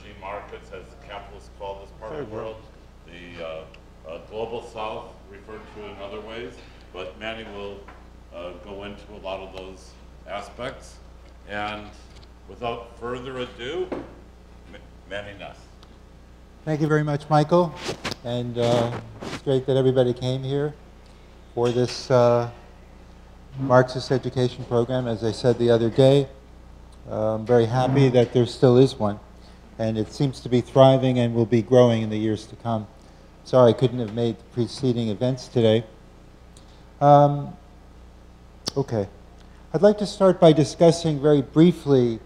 emerging markets, as the capitalists call this part of the world, the uh, uh, global south, referred to in other ways. But Manny will uh, go into a lot of those aspects. And without further ado, Manny Ness. Thank you very much, Michael. And uh, it's great that everybody came here for this uh, Marxist education program. As I said the other day, uh, I'm very happy that there still is one. And it seems to be thriving and will be growing in the years to come. Sorry I couldn't have made the preceding events today. Um, okay. I'd like to start by discussing very briefly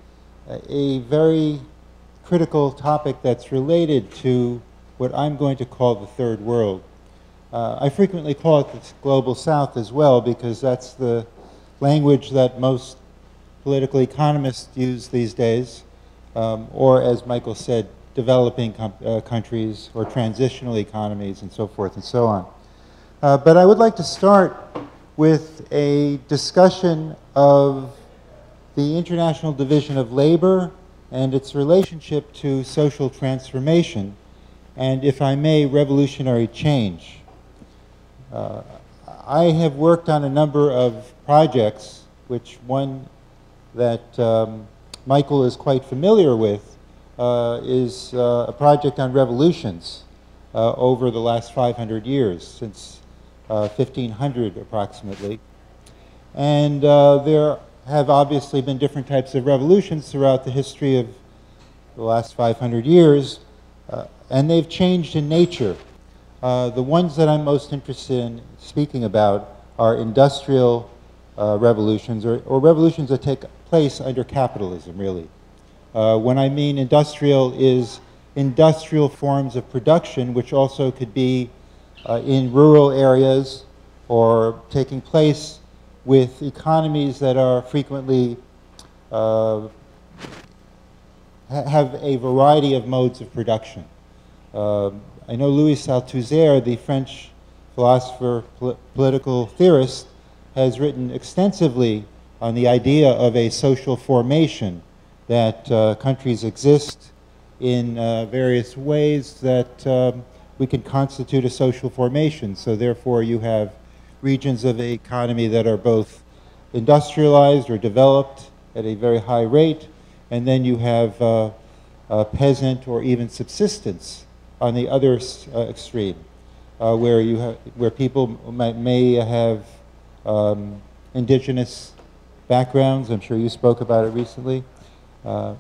a very critical topic that's related to what I'm going to call the third world. Uh, I frequently call it the global south as well because that's the language that most political economists use these days, um, or as Michael said, developing uh, countries or transitional economies and so forth and so on. Uh, but I would like to start with a discussion of the International Division of Labor and its relationship to social transformation and, if I may, revolutionary change. Uh, I have worked on a number of projects, which one that um, Michael is quite familiar with uh, is uh, a project on revolutions uh, over the last 500 years, since 1500 uh, approximately. And uh, there have obviously been different types of revolutions throughout the history of the last 500 years, and they've changed in nature. Uh, the ones that I'm most interested in speaking about are industrial uh, revolutions or, or, revolutions that take place under capitalism, really. Uh, when I mean industrial is industrial forms of production, which also could be uh, in rural areas or taking place with economies that are frequently uh, ha have a variety of modes of production. Um, I know Louis Althusser, the French philosopher, pol political theorist, has written extensively on the idea of a social formation, that uh, countries exist in uh, various ways that um, we can constitute a social formation. So therefore you have regions of the economy that are both industrialized or developed at a very high rate, and then you have uh, peasant or even subsistence on the other uh, extreme, uh, where you where people might, may have um, indigenous backgrounds. I'm sure you spoke about it recently, uh,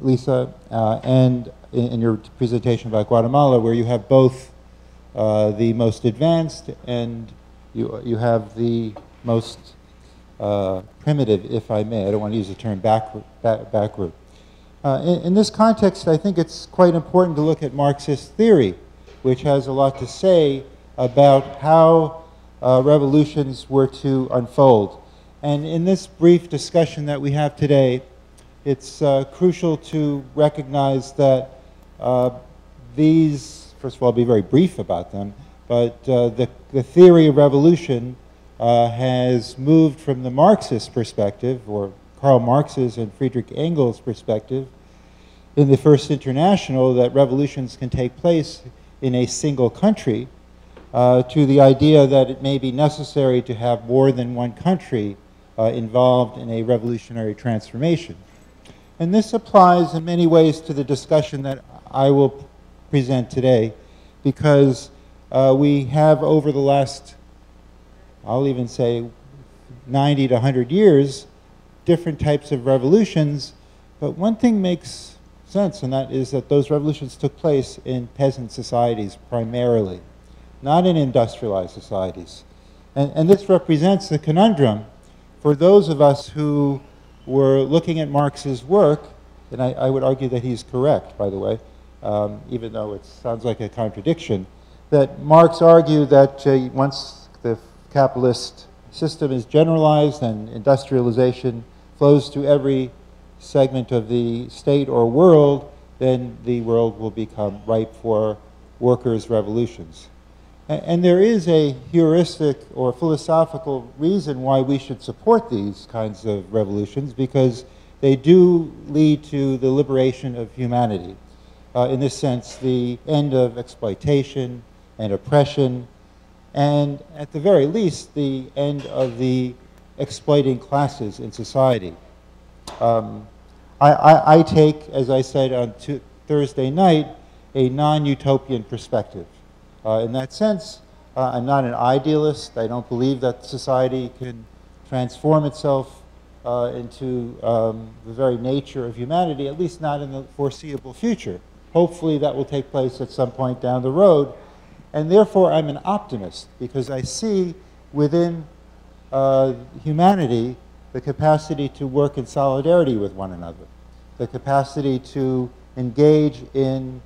Lisa, uh, and in, in, your presentation about Guatemala, where you have both uh, the most advanced and you you have the most uh, primitive, if I may. I don't want to use the term backward. Back, backward. Uh, in, in, this context, I think it's quite important to look at Marxist theory, which has a lot to say about how uh, revolutions were to unfold. And in this brief discussion that we have today, it's uh, crucial to recognize that uh, these, first of all, I'll be very brief about them, but uh, the, the theory of revolution uh, has moved from the Marxist perspective, or Karl Marx's and Friedrich Engels' perspective in the First International that revolutions can take place in a single country uh, to the idea that it may be necessary to have more than one country uh, involved in a revolutionary transformation. And this applies in many ways to the discussion that I will present today because uh, we have over the last, I'll even say 90 to 100 years, different types of revolutions, but one thing makes sense, and that is that those revolutions took place in peasant societies primarily, not in industrialized societies. And, and this represents the conundrum for those of us who were looking at Marx's work, and I, I would argue that he's correct, by the way, um, even though it sounds like a contradiction, that Marx argued that uh, once the capitalist system is generalized and industrialization flows to every segment of the state or world, then the world will become ripe for workers' revolutions. And, there is a heuristic or philosophical reason why we should support these kinds of revolutions because they do lead to the liberation of humanity. uh, in this sense, the end of exploitation and oppression, and at the very least, the end of the exploiting classes in society. Um, I, I, I, take, as I said on Thursday night, a non-utopian perspective. Uh, in that sense, uh, I'm not an idealist. I don't believe that society can transform itself uh, into um, the very nature of humanity, at least not in the foreseeable future. Hopefully that will take place at some point down the road. And therefore, I'm an optimist because I see within uh, humanity the capacity to work in solidarity with one another, the capacity to engage in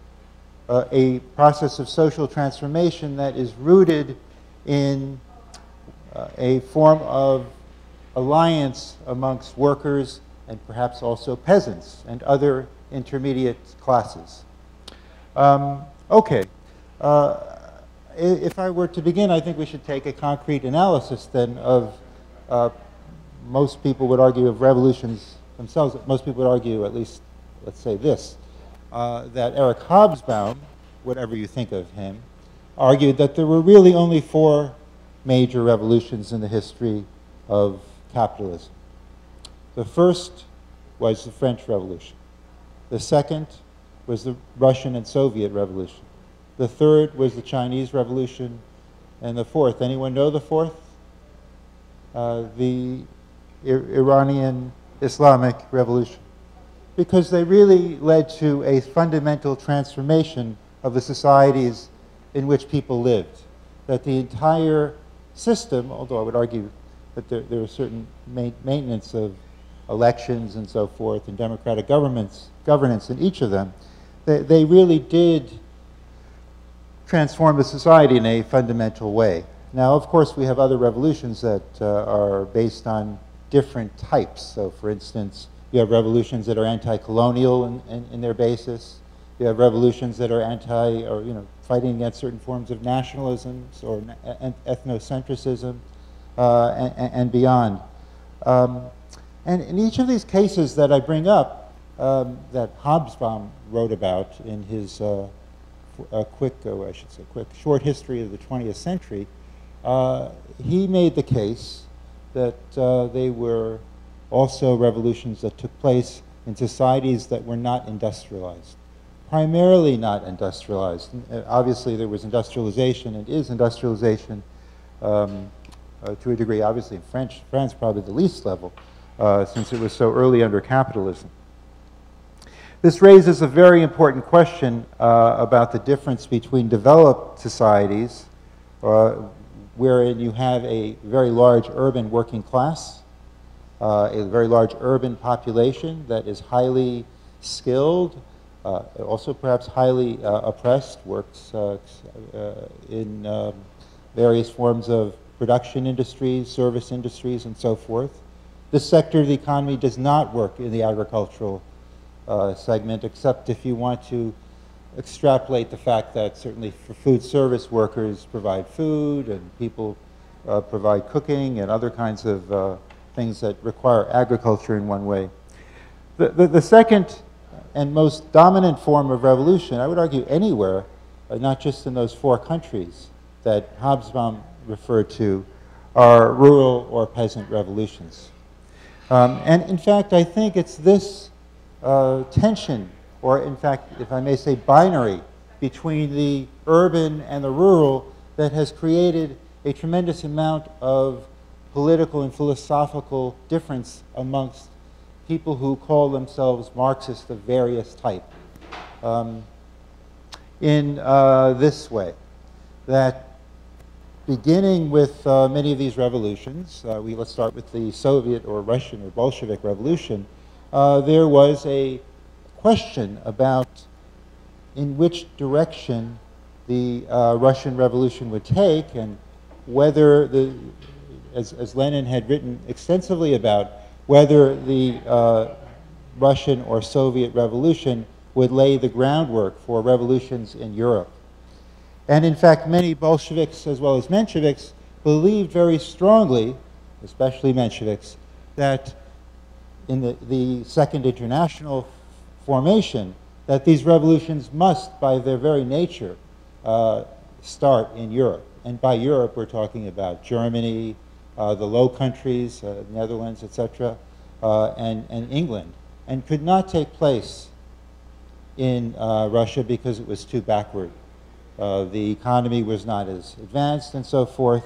uh, a process of social transformation that is rooted in uh, a form of alliance amongst workers and perhaps also peasants and other intermediate classes. Um, okay. Uh, if I were to begin, I think we should take a concrete analysis then of, uh, most people would argue of revolutions themselves, most people would argue at least, let's say this, uh, that Eric Hobsbawm, whatever you think of him, argued that there were really only four major revolutions in the history of capitalism. The first was the French Revolution. The second was the Russian and Soviet Revolution. The third was the Chinese Revolution. And the fourth, anyone know the fourth? Uh, the Ir Iranian Islamic Revolution. Because they really led to a fundamental transformation of the societies in which people lived. That the entire system, although I would argue that there, there are certain ma maintenance of elections and so forth and democratic governments, governance in each of them, they, they really did transform the society in a fundamental way. Now, of course, we have other revolutions that uh, are based on different types. So, for instance, you have revolutions that are anti-colonial in, in, in, their basis. You have revolutions that are anti, or you know, fighting against certain forms of nationalisms or ethnocentrism uh, and, and, beyond. Um, and in each of these cases that I bring up, um, that Hobsbawm wrote about in his uh, quick, uh, I should say, quick short history of the 20th century, uh, he made the case that uh, they were also revolutions that took place in societies that were not industrialized primarily not industrialized. Uh, obviously, there was industrialization and is industrialization um, uh, to a degree, obviously in French, France probably the least level, uh, since it was so early under capitalism. This raises a very important question uh, about the difference between developed societies, uh, wherein you have a very large urban working class, uh, a very large urban population that is highly skilled, uh, also perhaps highly uh, oppressed, works uh, in um, various forms of production industries, service industries, and so forth. This sector of the economy does not work in the agricultural uh, segment, except if you want to extrapolate the fact that certainly for food service workers provide food and people uh, provide cooking and other kinds of uh, things that require agriculture in one way. The, the, the second and most dominant form of revolution, I would argue anywhere, not just in those four countries that Hobsbawm referred to, are rural or peasant revolutions. Um, and in fact, I think it's this uh, tension, or in fact, if I may say, binary between the urban and the rural that has created a tremendous amount of political and philosophical difference amongst people who call themselves Marxists of various type. Um, in uh, this way, that beginning with uh, many of these revolutions, uh, we, let's start with the Soviet or Russian or Bolshevik revolution, uh, there was a question about in which direction the uh, Russian Revolution would take and whether the, as, as Lenin had written extensively about, whether the uh, Russian or Soviet revolution would lay the groundwork for revolutions in Europe. And in fact, many Bolsheviks as well as Mensheviks believed very strongly, especially Mensheviks, that in the, the Second International formation, that these revolutions must, by their very nature, uh, start in Europe. And by Europe, we're talking about Germany, uh, the Low Countries, uh, Netherlands, etc., uh, and, and England, and could not take place in uh, Russia because it was too backward. Uh, the economy was not as advanced and so forth.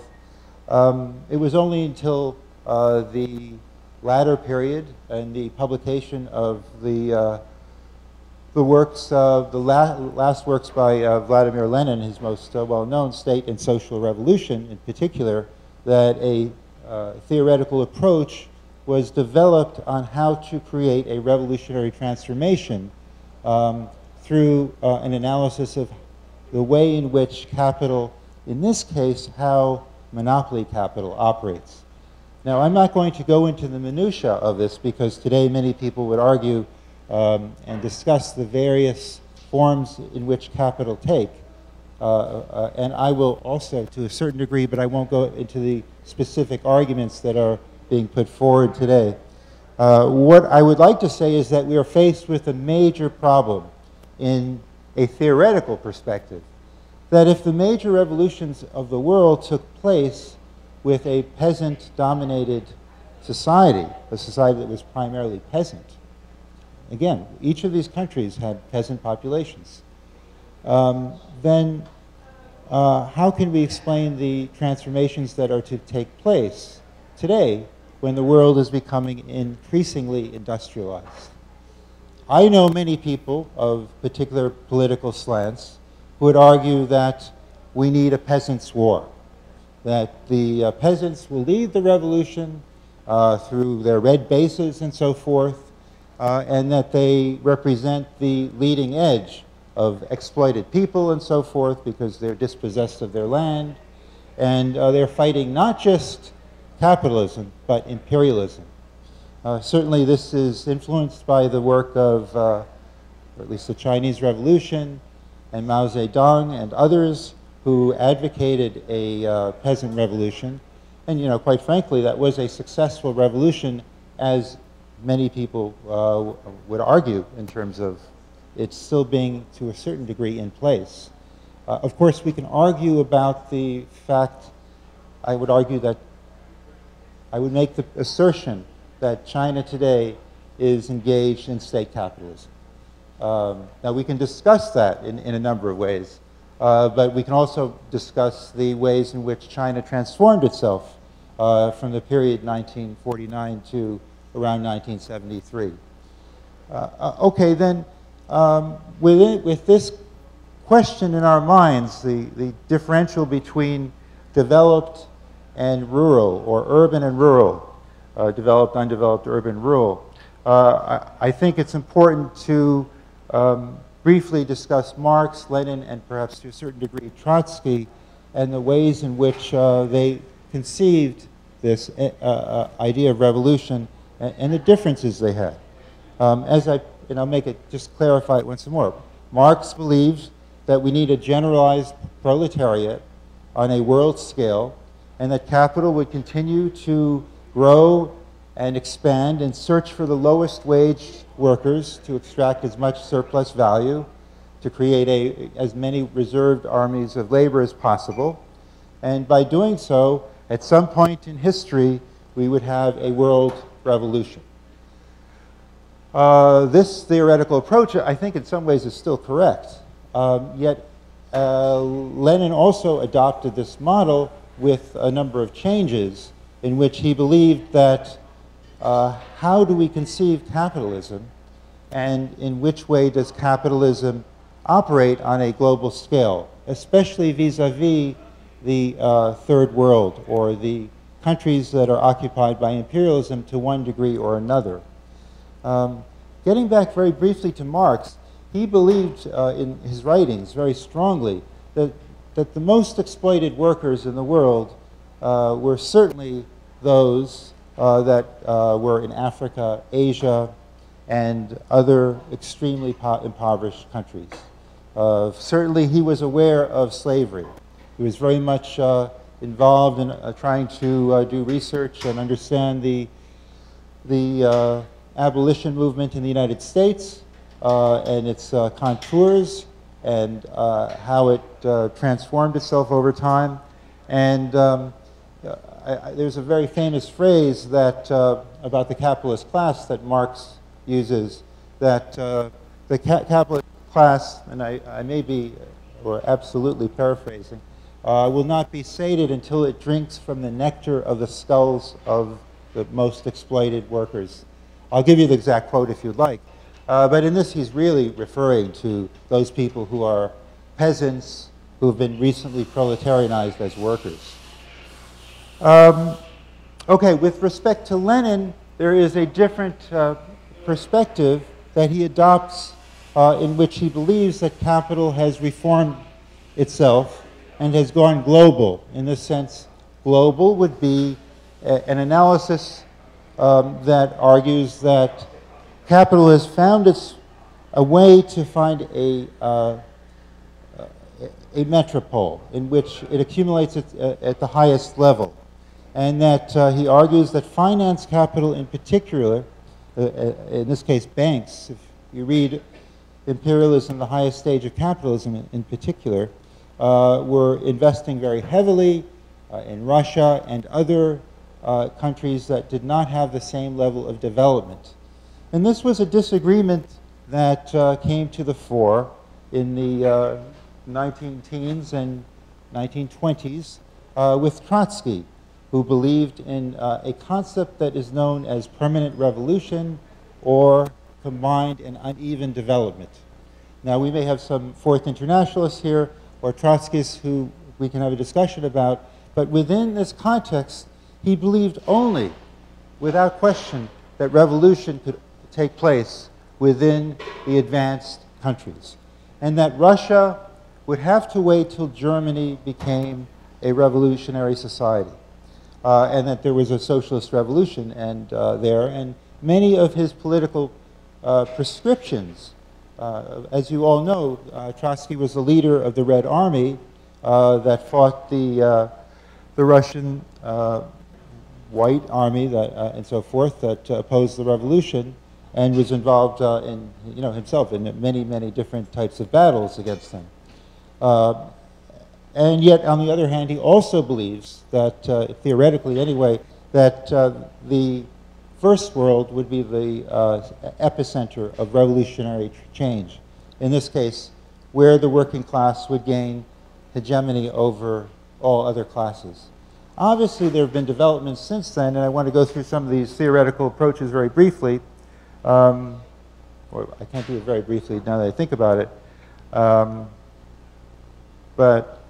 Um, it was only until uh, the latter period and the publication of the, uh, the works, uh, the la last works by uh, Vladimir Lenin, his most well-known State and Social Revolution in particular, that a theoretical approach was developed on how to create a revolutionary transformation um, through uh, an analysis of the way in which capital, in this case, how monopoly capital operates. Now, I'm not going to go into the minutiae of this because today many people would argue um, and discuss the various forms in which capital take. Uh, uh, and I will also, to a certain degree, but I won't go into the specific arguments that are being put forward today. Uh, what I would like to say is that we are faced with a major problem in a theoretical perspective. That if the major revolutions of the world took place with a peasant dominated society, a society that was primarily peasant, again, each of these countries had peasant populations, um, then uh, how can we explain the transformations that are to take place today when the world is becoming increasingly industrialized. I know many people of particular political slants who would argue that we need a peasants' war, that the uh, peasants will lead the revolution uh, through their red bases and so forth, uh, and that they represent the leading edge of exploited people and so forth because they're dispossessed of their land, and uh, they're fighting not just capitalism, but imperialism. Uh, certainly this is influenced by the work of, uh, or at least the Chinese Revolution and Mao Zedong and others who advocated a uh, peasant revolution. And, you know, quite frankly, that was a successful revolution as many people uh, would argue in terms of it still being, to a certain degree, in place. Uh, of course, we can argue about the fact, I would argue that I would make the assertion that China today is engaged in state capitalism. Um, now, we can discuss that in, in a number of ways, uh, but we can also discuss the ways in which China transformed itself uh, from the period 1949 to around 1973. Uh, uh, okay, then, um, with, it, with this question in our minds, the, the differential between developed and rural, or urban and rural, uh, developed, undeveloped, urban, rural. Uh, I, I, think it's important to um, briefly discuss Marx, Lenin, and perhaps to a certain degree Trotsky, and the ways in which uh, they conceived this uh, uh, idea of revolution and, and, the differences they had. Um, as I, and I'll make it, just clarify it once more. Marx believes that we need a generalized proletariat on a world scale and that capital would continue to grow and expand and search for the lowest wage workers to extract as much surplus value, to create a, as many reserved armies of labor as possible. And by doing so, at some point in history, we would have a world revolution. Uh, this theoretical approach, I think in some ways is still correct. Um, yet uh, Lenin also adopted this model with a number of changes in which he believed that uh, how do we conceive capitalism and in which way does capitalism operate on a global scale, especially vis-a-vis -vis the uh, third world or the countries that are occupied by imperialism to one degree or another. Um, getting back very briefly to Marx, he believed uh, in his writings very strongly that that the most exploited workers in the world uh, were certainly those uh, that uh, were in Africa, Asia, and other extremely impoverished countries. Uh, certainly, he was aware of slavery. He was very much uh, involved in trying to do research and understand the, the abolition movement in the United States uh, and its uh, contours and uh, how it transformed itself over time. And um, I, I, there's a very famous phrase that about the capitalist class that Marx uses that the ca capitalist class, and I, I may be or absolutely paraphrasing, uh, will not be sated until it drinks from the nectar of the skulls of the most exploited workers. I'll give you the exact quote if you'd like. Uh, but in this, he's really referring to those people who are peasants who have been recently proletarianized as workers. Um, okay, with respect to Lenin, there is a different uh, perspective that he adopts uh, in which he believes that capital has reformed itself and has gone global. In this sense, global would be a, an analysis um, that argues that capital has found its a way to find a, uh, a metropole in which it accumulates at, at the highest level. And that uh, he argues that finance capital in particular, uh, uh, in this case banks, if you read imperialism, the highest stage of capitalism in, in particular, uh, were investing very heavily uh, in Russia and other uh, countries that did not have the same level of development. And this was a disagreement that uh, came to the fore in the 19 uh, teens and 1920s uh, with Trotsky, who believed in a concept that is known as permanent revolution or combined and uneven development. Now, we may have some Fourth Internationalists here or Trotskyists who we can have a discussion about, but within this context, he believed only, without question, that revolution could take place within the advanced countries, and that Russia would have to wait till Germany became a revolutionary society, uh, and that there was a socialist revolution and uh, there, and many of his political uh, prescriptions. Uh, as you all know, uh, Trotsky was the leader of the Red Army uh, that fought the, the Russian white army that, uh, and so forth that uh, opposed the revolution and was involved uh, in, you know, himself in many, many different types of battles against them. and yet, on the other hand, he also believes that, theoretically anyway, that the first world would be the uh, epicenter of revolutionary change. In this case, where the working class would gain hegemony over all other classes. Obviously, there have been developments since then, and I want to go through some of these theoretical approaches very briefly. Um, or I can't do it very briefly now that I think about it. Um, but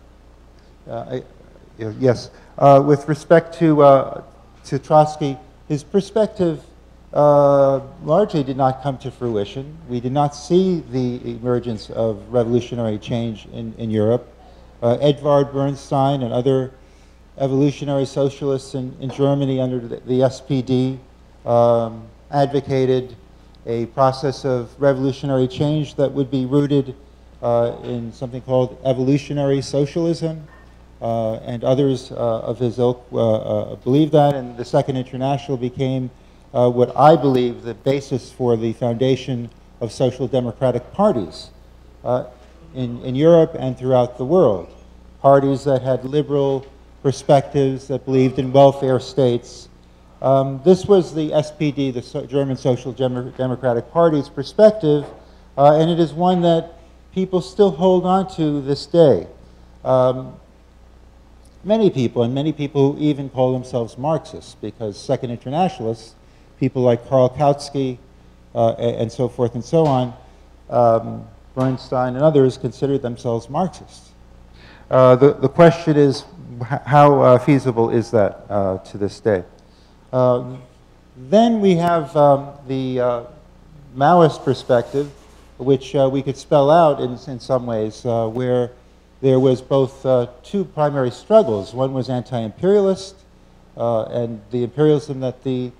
uh, I, yes, uh, with respect to, uh, to Trotsky, his perspective uh, largely did not come to fruition. We did not see the emergence of revolutionary change in, in Europe. Uh, Edvard Bernstein and other evolutionary socialists in, in Germany under the, the SPD um, advocated a process of revolutionary change that would be rooted uh, in something called evolutionary socialism, uh, and others uh, of his ilk uh, believed that, and the Second International became what I believe the basis for the foundation of social democratic parties in, in Europe and throughout the world. Parties that had liberal perspectives, that believed in welfare states. Um, this was the SPD, the so German Social Dem Democratic Party's perspective, uh, and it is one that people still hold on to this day. Um, many people, and many people who even call themselves Marxists, because Second Internationalists, people like Karl Kautsky uh, and so forth and so on, um, Bernstein and others consider themselves Marxists. Uh, the, the question is, how uh, feasible is that uh, to this day? Um, then we have um, the uh, Maoist perspective, which uh, we could spell out in, in some ways, where there was both uh, two primary struggles. One was anti-imperialist, uh, and the imperialism that the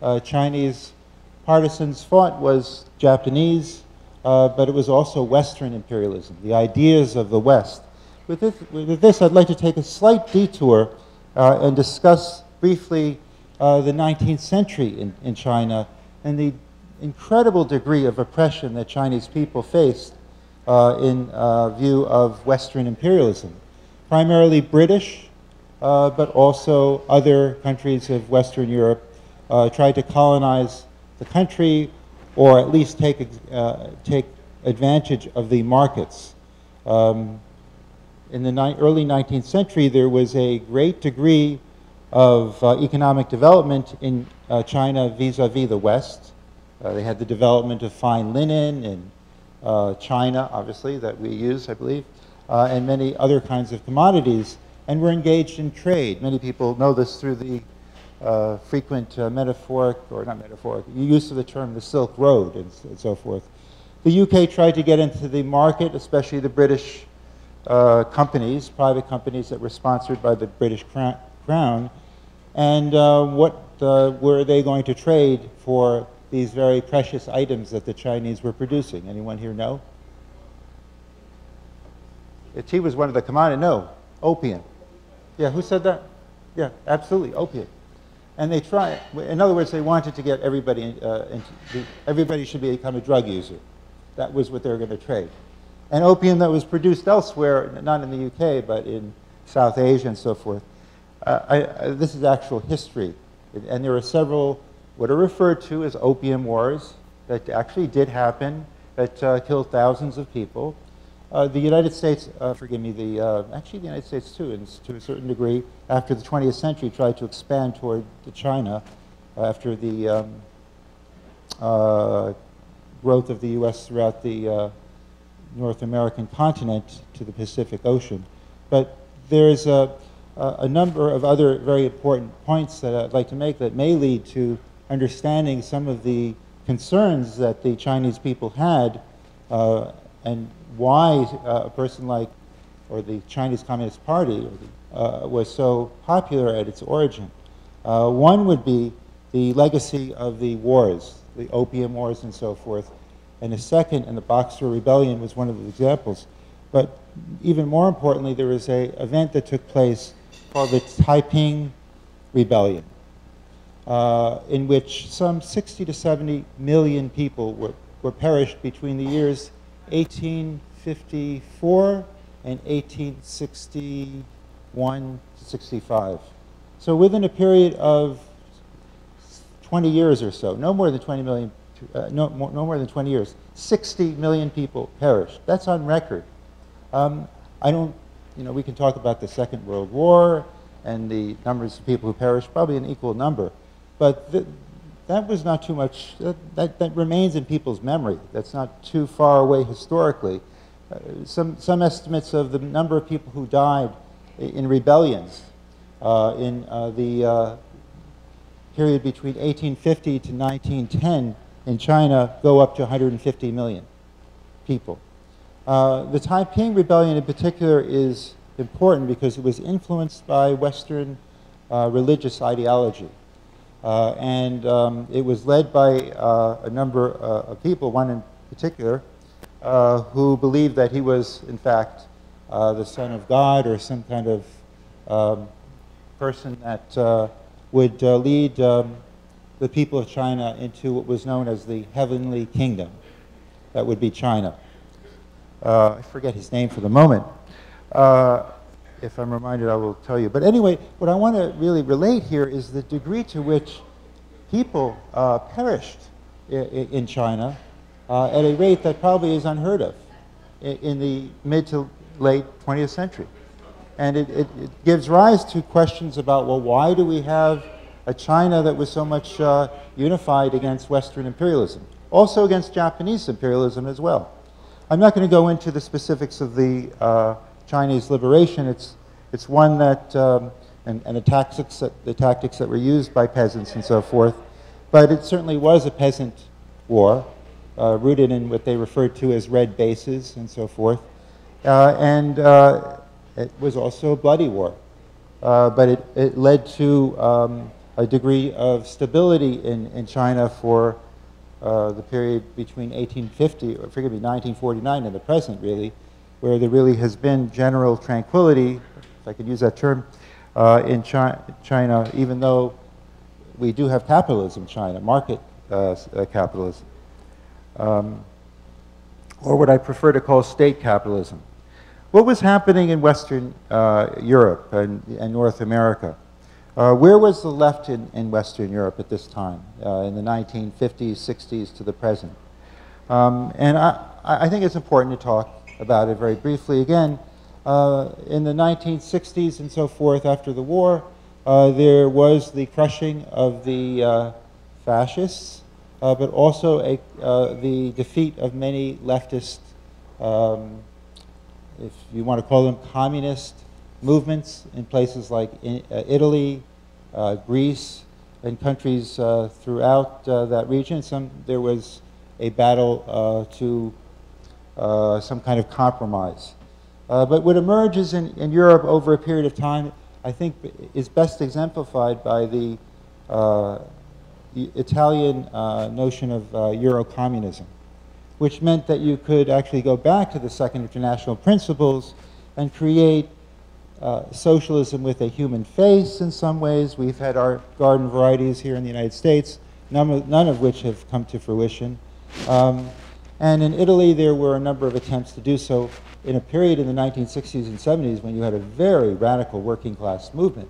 uh, Chinese partisans fought was Japanese, uh, but it was also Western imperialism, the ideas of the West. With this, with this I'd like to take a slight detour uh, and discuss briefly uh, the 19th century in, in China and the incredible degree of oppression that Chinese people faced uh, in uh, view of Western imperialism, primarily British, uh, but also other countries of Western Europe uh, tried to colonize the country or at least take, take advantage of the markets. Um, in the early 19th century, there was a great degree of uh, economic development in uh, China vis-a-vis the West. Uh, they had the development of fine linen in uh, China, obviously, that we use, I believe, uh, and many other kinds of commodities, and were engaged in trade. Many people know this through the uh, frequent metaphoric, or not metaphoric, use of the term the Silk Road and so forth. The UK tried to get into the market, especially the British uh, companies, private companies that were sponsored by the British Crown, and uh, what uh, were they going to trade for these very precious items that the Chinese were producing? Anyone here know? If Tea was one of the commodities. No, opium. Yeah, who said that? Yeah, absolutely, opium. And they try. In other words, they wanted to get everybody, uh, into, everybody should become a drug user. That was what they were going to trade. And opium that was produced elsewhere, not in the UK, but in South Asia and so forth. Uh, I, I, this is actual history. And there are several, what are referred to as opium wars, that actually did happen, that uh, killed thousands of people. Uh, the United States, uh, forgive me, the, uh, actually the United States too, in, to a certain degree, after the 20th century, tried to expand toward China after the um, uh, growth of the U.S. throughout the uh, North American continent to the Pacific Ocean. But there's a, a number of other very important points that I'd like to make that may lead to understanding some of the concerns that the Chinese people had uh, and why uh, a person like, or the Chinese Communist Party the, uh, was so popular at its origin. Uh, one would be the legacy of the wars, the opium wars and so forth. And the second, and the Boxer Rebellion was one of the examples. But even more importantly, there was an event that took place called the Taiping Rebellion, uh, in which some 60 to 70 million people were, were perished between the years 1854 and 1861 to 65. So within a period of 20 years or so, no more than 20 million, uh, no, more, no more than 20 years, 60 million people perished. That's on record. Um, I don't, you know, we can talk about the Second World War and the numbers of people who perished, probably an equal number. But th that was not too much, that, that, that, remains in people's memory. That's not too far away historically. Uh, some, some estimates of the number of people who died in rebellions uh, in uh, the uh, period between 1850 to 1910 in China go up to 150 million people. Uh, the Taiping Rebellion in particular is important because it was influenced by Western uh, religious ideology. Uh, and um, it was led by uh, a number uh, of people, one in particular, uh, who believed that he was, in fact, the son of God or some kind of um, person that would lead um, the people of China into what was known as the heavenly kingdom. That would be China. Uh, I forget his name for the moment. Uh, if I'm reminded, I will tell you. But anyway, what I want to really relate here is the degree to which people uh, perished in, in China uh, at a rate that probably is unheard of in, in the mid to late 20th century. And it, it, it, gives rise to questions about, well, why do we have a China that was so much uh, unified against Western imperialism? Also against Japanese imperialism as well. I'm not going to go into the specifics of the uh, Chinese liberation. It's, it's one that, um, and, and the, tactics that, the tactics that were used by peasants and so forth, but it certainly was a peasant war, uh, rooted in what they referred to as red bases and so forth. Uh, and uh, it was also a bloody war, uh, but it, it led to um, a degree of stability in, in China for uh, the period between 1850, or forgive me, 1949 and the present, really, where there really has been general tranquility, if I could use that term, uh, in Chi China, even though we do have capitalism in China, market uh, uh capitalism. um, or what I prefer to call state capitalism. What was happening in Western uh, Europe and, and, North America? Uh, where was the left in, in, Western Europe at this time, uh, in the 1950s, 60s to the present? Um, and I, I, think it's important to talk about it very briefly. Again, uh, in the 1960s and so forth, after the war, uh, there was the crushing of the uh, fascists, uh, but also a, the defeat of many leftist, um, if you want to call them communist movements in places like in, uh, Italy, Greece, and countries throughout that region. Some, there was a battle to some kind of compromise. but what emerges in, in Europe over a period of time I think is best exemplified by the, uh, the Italian uh, notion of uh, Euro-communism, which meant that you could actually go back to the Second International Principles and create uh, socialism with a human face in some ways. We've had our garden varieties here in the United States, none of, none of which have come to fruition. Um, and in Italy, there were a number of attempts to do so in a period in the 1960s and 70s when you had a very radical working class movement,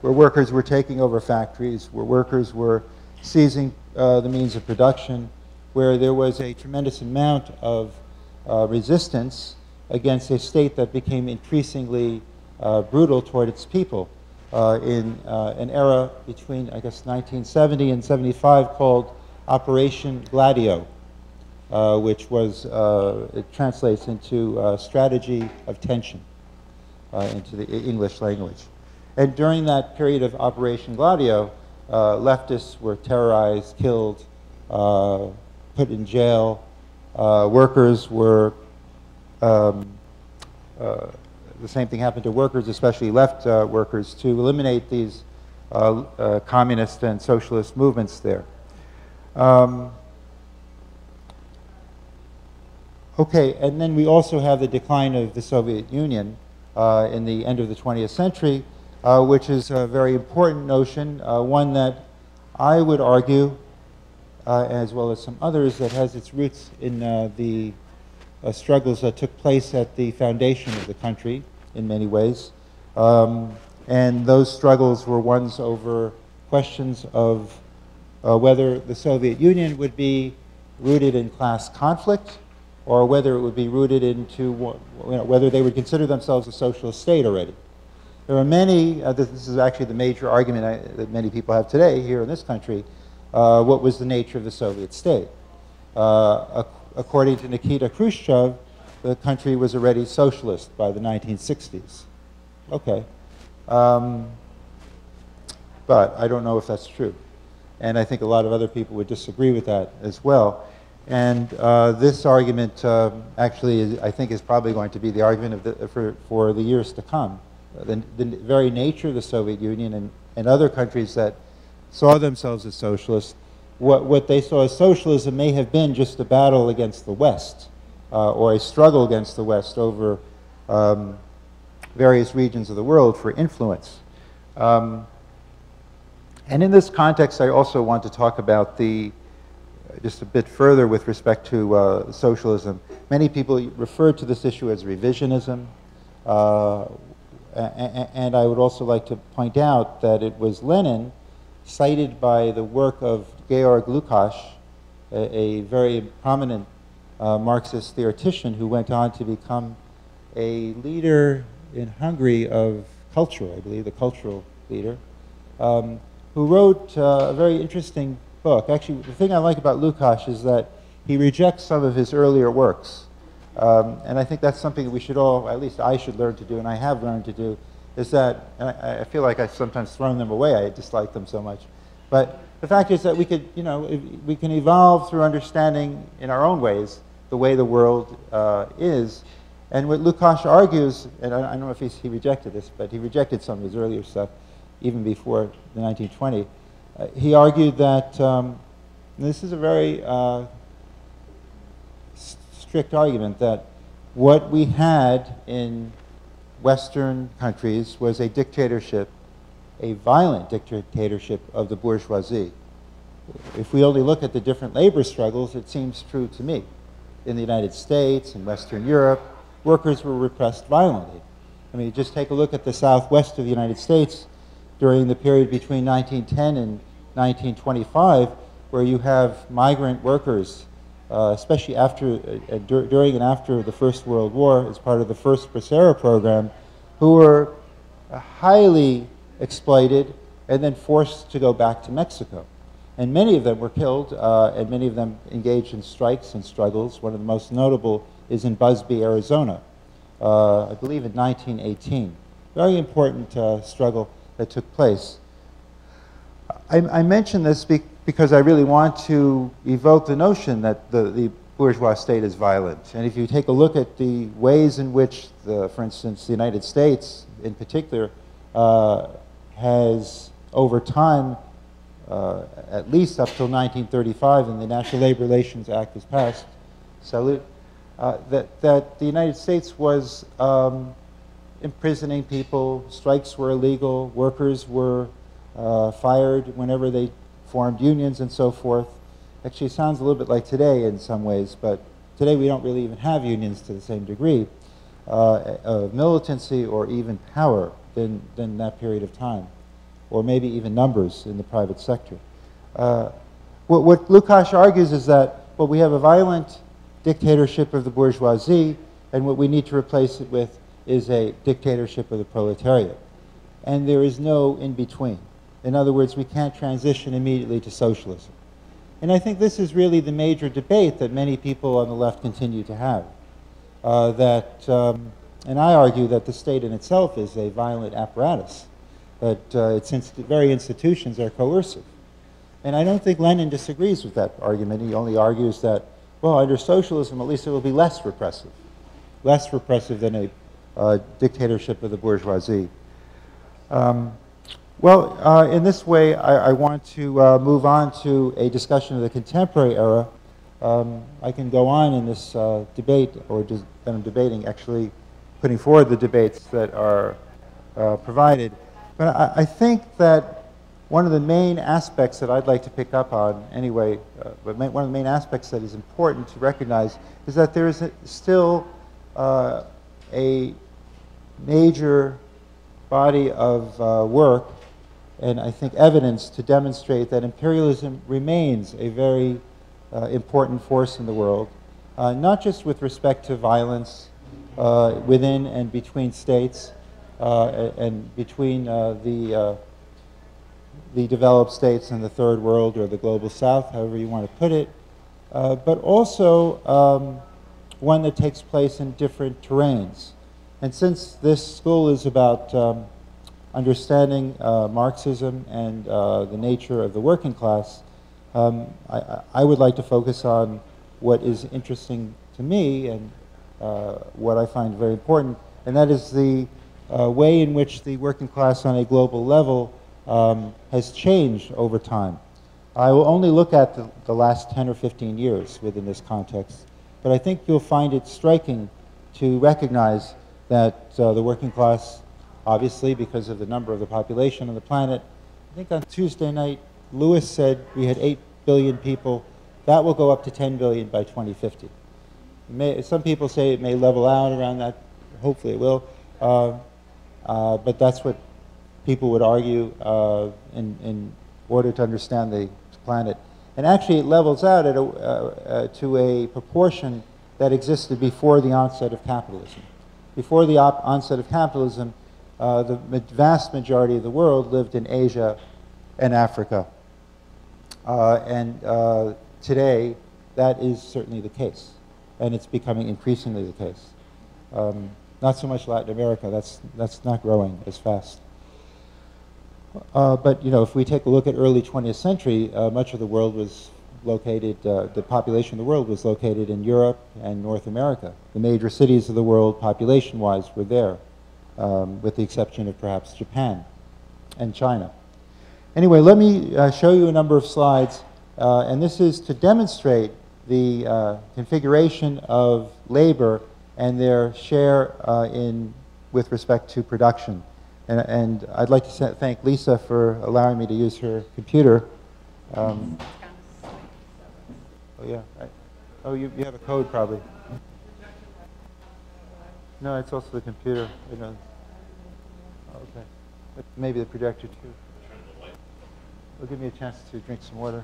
where workers were taking over factories, where workers were seizing uh, the means of production, where there was a tremendous amount of uh, resistance against a state that became increasingly brutal toward its people uh, in uh, an era between, I guess, 1970 and 75 called Operation Gladio uh, which was, uh, it translates into uh, strategy of tension uh, into the English language. And during that period of Operation Gladio, uh, leftists were terrorized, killed, put in jail. workers were, um, the same thing happened to workers, especially left workers, to eliminate these communist and socialist movements there. Um, Okay, and then we also have the decline of the Soviet Union uh, in the end of the 20th century, uh, which is a very important notion, uh, one that I would argue, uh, as well as some others, that has its roots in uh, the uh, struggles that took place at the foundation of the country in many ways. Um, and those struggles were ones over questions of whether the Soviet Union would be rooted in class conflict or whether it would be rooted into you know, whether they would consider themselves a socialist state already. There are many, uh, this, this, is actually the major argument I, that many people have today here in this country, uh, what was the nature of the Soviet state. Uh, ac according to Nikita Khrushchev, the country was already socialist by the 1960s. Okay. Um, but I don't know if that's true. And I think a lot of other people would disagree with that as well. And uh, this argument uh, actually, is, I think, is probably going to be the argument the, for, for the years to come. The, the, very nature of the Soviet Union and, and other countries that saw themselves as socialists, what, what they saw as socialism may have been just a battle against the West uh, or a struggle against the West over um, various regions of the world for influence. Um, and in this context, I also want to talk about the just a bit further with respect to uh, socialism. Many people refer to this issue as revisionism. Uh, and I would also like to point out that it was Lenin, cited by the work of Georg Lukács, a, a very prominent uh, Marxist theoretician who went on to become a leader in Hungary of culture, I believe, the cultural leader, um, who wrote uh, a very interesting book. Actually, the thing I like about Lukács is that he rejects some of his earlier works. Um, and I think that's something that we should all, at least I should learn to do, and I have learned to do, is that, and I, I feel like I've sometimes thrown them away, I dislike them so much. But the fact is that we could, you know, we can evolve through understanding in our own ways the way the world uh, is. And what Lukács argues, and I, I don't know if he rejected this, but he rejected some of his earlier stuff even before the 1920. Uh, he argued that um, this is a very uh, strict argument that what we had in Western countries was a dictatorship, a violent dictatorship of the bourgeoisie. if we only look at the different labor struggles, it seems true to me. In the United States and Western Europe, workers were repressed violently. I mean, just take a look at the southwest of the United States during the period between 1910 and 1925, where you have migrant workers, uh, especially after, uh, dur during and after the First World War, as part of the first Bracero program, who were uh, highly exploited and then forced to go back to Mexico. And many of them were killed, uh, and many of them engaged in strikes and struggles. One of the most notable is in Bisbee, Arizona, uh, I believe in 1918. Very important uh, struggle that took place. I, I mention this be because I really want to evoke the notion that the, the bourgeois state is violent. And if you take a look at the ways in which, the, for instance, the United States in particular uh, has over time uh, at least up till 1935, and the National Labor Relations Act was passed, salute, uh, that, that the United States was um, imprisoning people, strikes were illegal, workers were uh, fired whenever they formed unions and so forth. Actually, it sounds a little bit like today in some ways, but today we don't really even have unions to the same degree uh, of militancy or even power than, than that period of time or maybe even numbers in the private sector. Uh, what, what argues is that, well, we have a violent dictatorship of the bourgeoisie, and what we need to replace it with is a dictatorship of the proletariat. And there is no in between. In other words, we can't transition immediately to socialism. And I think this is really the major debate that many people on the left continue to have. Uh, that, um, and I argue that the state in itself is a violent apparatus that uh, its inst very institutions are coercive. And I don't think Lenin disagrees with that argument. He only argues that, well, under socialism, at least it will be less repressive, less repressive than a uh, dictatorship of the bourgeoisie. Um, well, uh, in this way, I, I want to uh, move on to a discussion of the contemporary era. Um, I can go on in this uh, debate, or that I'm debating, actually putting forward the debates that are uh, provided. But I, I, think that one of the main aspects that I'd like to pick up on, anyway, uh, but one of the main aspects that is important to recognize is that there is a, still uh, a major body of uh, work and I think evidence to demonstrate that imperialism remains a very uh, important force in the world, uh, not just with respect to violence uh, within and between states, uh, and between uh, the, uh, the developed states and the third world or the global south, however you want to put it, but also um, one that takes place in different terrains. And since this school is about um, understanding uh, Marxism and uh, the nature of the working class, um, I, I, would like to focus on what is interesting to me and uh, what I find very important, and that is the uh, way in which the working class on a global level um, has changed over time. I will only look at the, the, last 10 or 15 years within this context, but I think you'll find it striking to recognize that uh, the working class, obviously because of the number of the population on the planet, I think on Tuesday night, Lewis said we had 8 billion people. That will go up to 10 billion by 2050. May, some people say it may level out around that. Hopefully it will. Uh, uh, but that's what people would argue uh, in, in order to understand the planet. And actually, it levels out a, uh, uh, to a proportion that existed before the onset of capitalism. Before the onset of capitalism, uh, the vast majority of the world lived in Asia and Africa. and today, that is certainly the case. And it's becoming increasingly the case. Um, not so much Latin America. That's, that's not growing as fast. Uh, but, you know, if we take a look at early 20th century, uh, much of the world was located, uh, the population of the world was located in Europe and North America. The major cities of the world, population-wise, were there, um, with the exception of perhaps Japan and China. Anyway, let me uh, show you a number of slides, uh, and this is to demonstrate the uh, configuration of labor and their share uh, in with respect to production. And, and I'd like to thank Lisa for allowing me to use her computer Um, oh, yeah. Oh, you, you have a code probably. No, it's also the computer. Know. Okay. But maybe the projector too. Well, give me a chance to drink some water.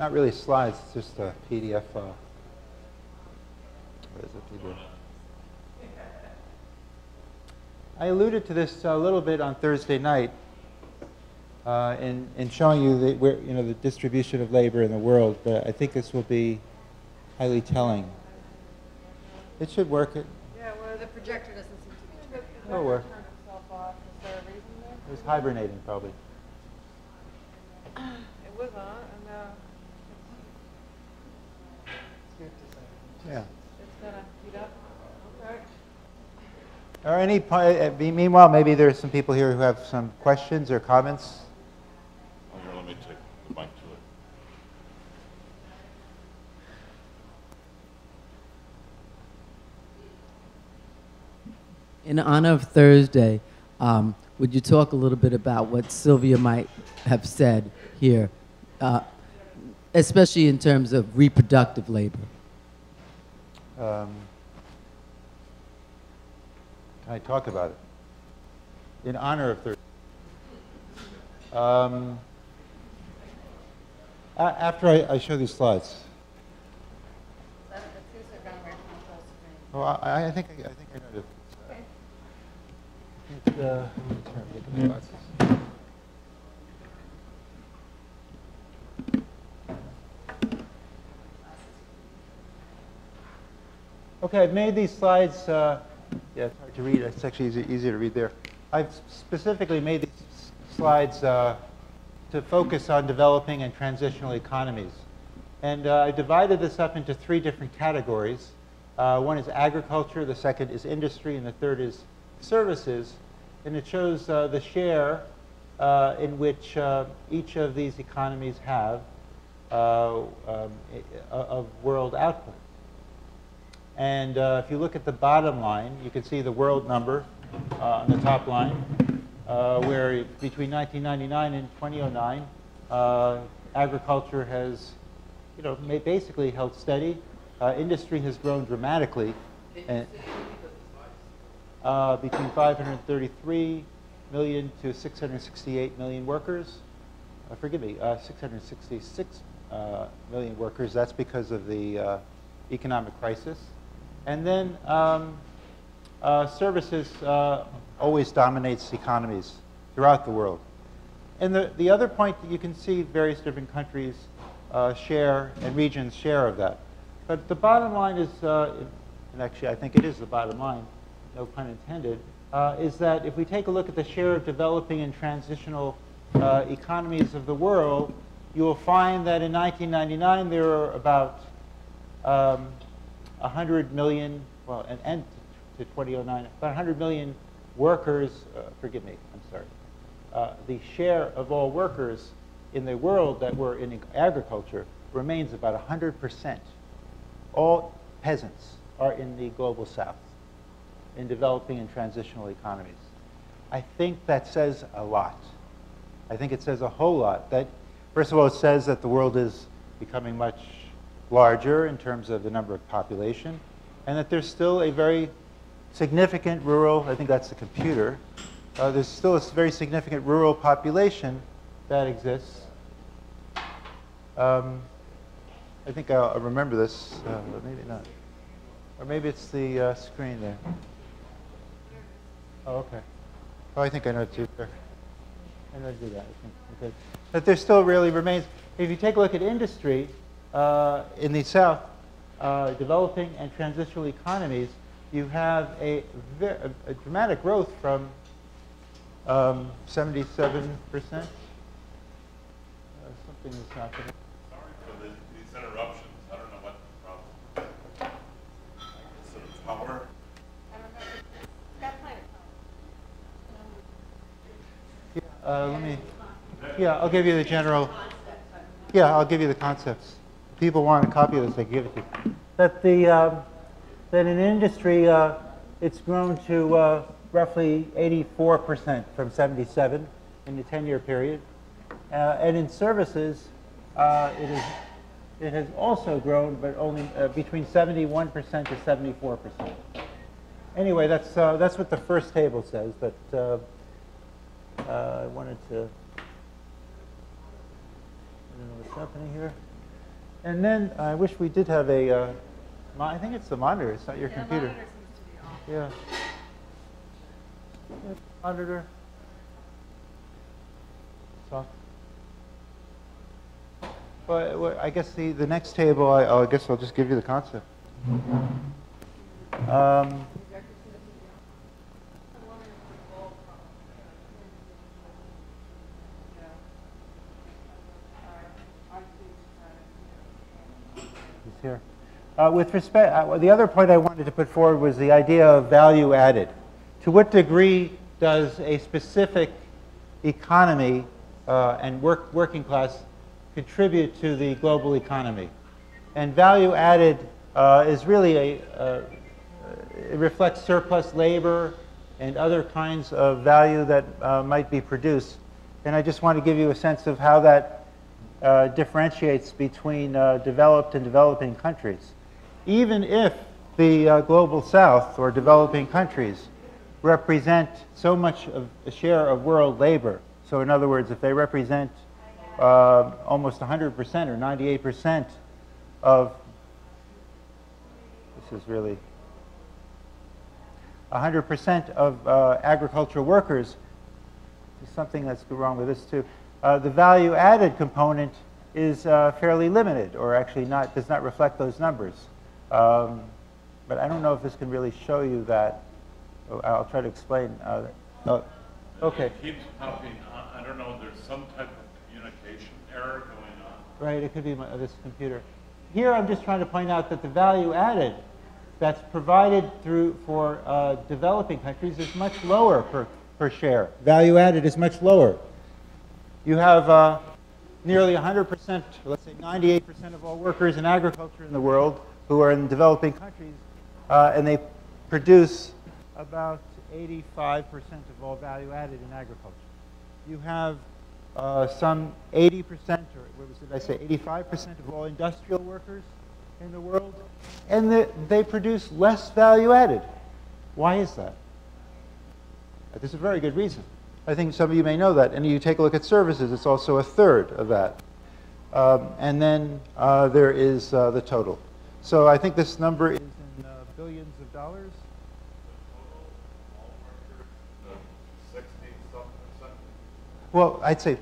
Not really slides, it's just a PDF file. What is it, PDF? I alluded to this a little bit on Thursday night uh, in, in showing you the, where, you know, the distribution of labor in the world, but I think this will be highly telling. It should work. It, Yeah, well, the projector doesn't seem to be it'll work. Turned itself off. Is there a reason there? It was hibernating, probably. It was on, and uh, Yeah. it's gonna heat up. Okay. Or any, po- uh, me- meanwhile, maybe there's some people here who have some questions or comments. Oh, here, let me take the mic to it. In honor of Thursday, um, would you talk a little bit about what Sylvia might have said here, uh, especially in terms of reproductive labor? Um, Can I talk about it? In honor of Thursday. Um, a- After I I show these slides. That, it seems to have gone away from the full screen. Oh, I I think, I I think I know this. It's, uh, let me turn- look at the glasses. Okay, I've made these slides, uh, yeah, it's hard to read, it's actually easy- easier to read there. I've specifically made these slides uh, to focus on developing and transitional economies. And uh, I divided this up into three different categories. Uh, one is agriculture, the second is industry, and the third is services. And it shows uh, the share uh, in which each of these economies have um, of world output. And uh, if you look at the bottom line, you can see the world number uh, on the top line, uh, where between 1999 and 2009, uh, agriculture has, you know, basically held steady. Uh, industry has grown dramatically, and, between 533 million to 668 million workers. Uh, forgive me, uh, 666 uh, million workers. That's because of the economic crisis. And then um, uh, services uh, always dominates economies throughout the world. And the, the other point that you can see various different countries uh, share and regions share of that. But the bottom line is, uh, and actually I think it is the bottom line, no pun intended, uh, is that if we take a look at the share of developing and transitional uh, economies of the world, you will find that in 1999 there are about um, 100 million, well, and, and to 2009, about 100 million workers, uh, forgive me, I'm sorry, uh, the share of all workers in the world that were in agriculture remains about 100%. All peasants are in the global south, in developing and transitional economies. I think that says a lot. I think it says a whole lot. That, first of all, it says that the world is becoming much larger in terms of the number of population, and that there's still a very significant rural, I think that's the computer, uh, there's still a very significant rural population that exists. Um, I think I'll, I'll remember this, uh, but maybe not. Or maybe it's the uh, screen there. Oh, okay. Oh, I think I know it too. I know to do that. I think. Okay. But there still really remains, if you take a look at industry uh, in the South, uh, developing and transitional economies, you have a, a, dramatic growth from um, 77%. Uh, something is happening. Sorry for the- these interruptions. I don't know what the problem. Is it power? I don't know. It's got Yeah, uh, let me, yeah, I'll give you the general, Yeah, I'll give you the concepts. People want a copy of this, I give it to you. That the, um, that in industry, uh, it's grown to uh, roughly 84% from 77 in the 10-year period. Uh, And in services, uh, it is, it has also grown, but only uh, between 71% to 74%. Anyway, that's, uh, that's what the first table says, but uh, uh, I wanted to, I don't know what's happening here. And then I wish we did have a, uh, I think it's the monitor, it's not your Yeah, computer. monitor seems to be off. Yeah. Monitor. So. Well, well, I guess the, the next table, I, I guess I'll just give you the concept. Um, here. Uh, With respect, uh, the other point I wanted to put forward was the idea of value added. To what degree does a specific economy uh, and work, working class contribute to the global economy? And value added uh, is really a, uh, it reflects surplus labor and other kinds of value that uh, might be produced. And I just want to give you a sense of how that uh, differentiates between uh, developed and developing countries. Even if the uh, global south or developing countries represent so much of a share of world labor, so in other words, if they represent uh, almost 100% or 98% of, this is really 100% of uh, agricultural workers, there's something that's wrong with this too. Uh, the value added component is uh, fairly limited, or actually not, does not reflect those numbers. Um, but I don't know if this can really show you that. Oh, I'll try to explain. Uh, oh, okay, It keeps popping, I, I don't know, there's some type of communication error going on. right, it could be my, this computer. Here I'm just trying to point out that the value added that's provided through for uh, developing countries is much lower per, per share. Value added is much lower. You have uh, nearly 100%, let's say 98% of all workers in agriculture in the world who are in developing countries, uh, and they produce about 85% of all value added in agriculture. You have uh, some 80%, or what was it I say, 85% of all industrial workers in the world, and the, they produce less value added. Why is that? There's a very good reason. I think some of you may know that. And you take a look at services, it's also a third of that. Um, and then uh, there is uh, the total. So I think this number is in uh, billions of dollars. Well, I'd say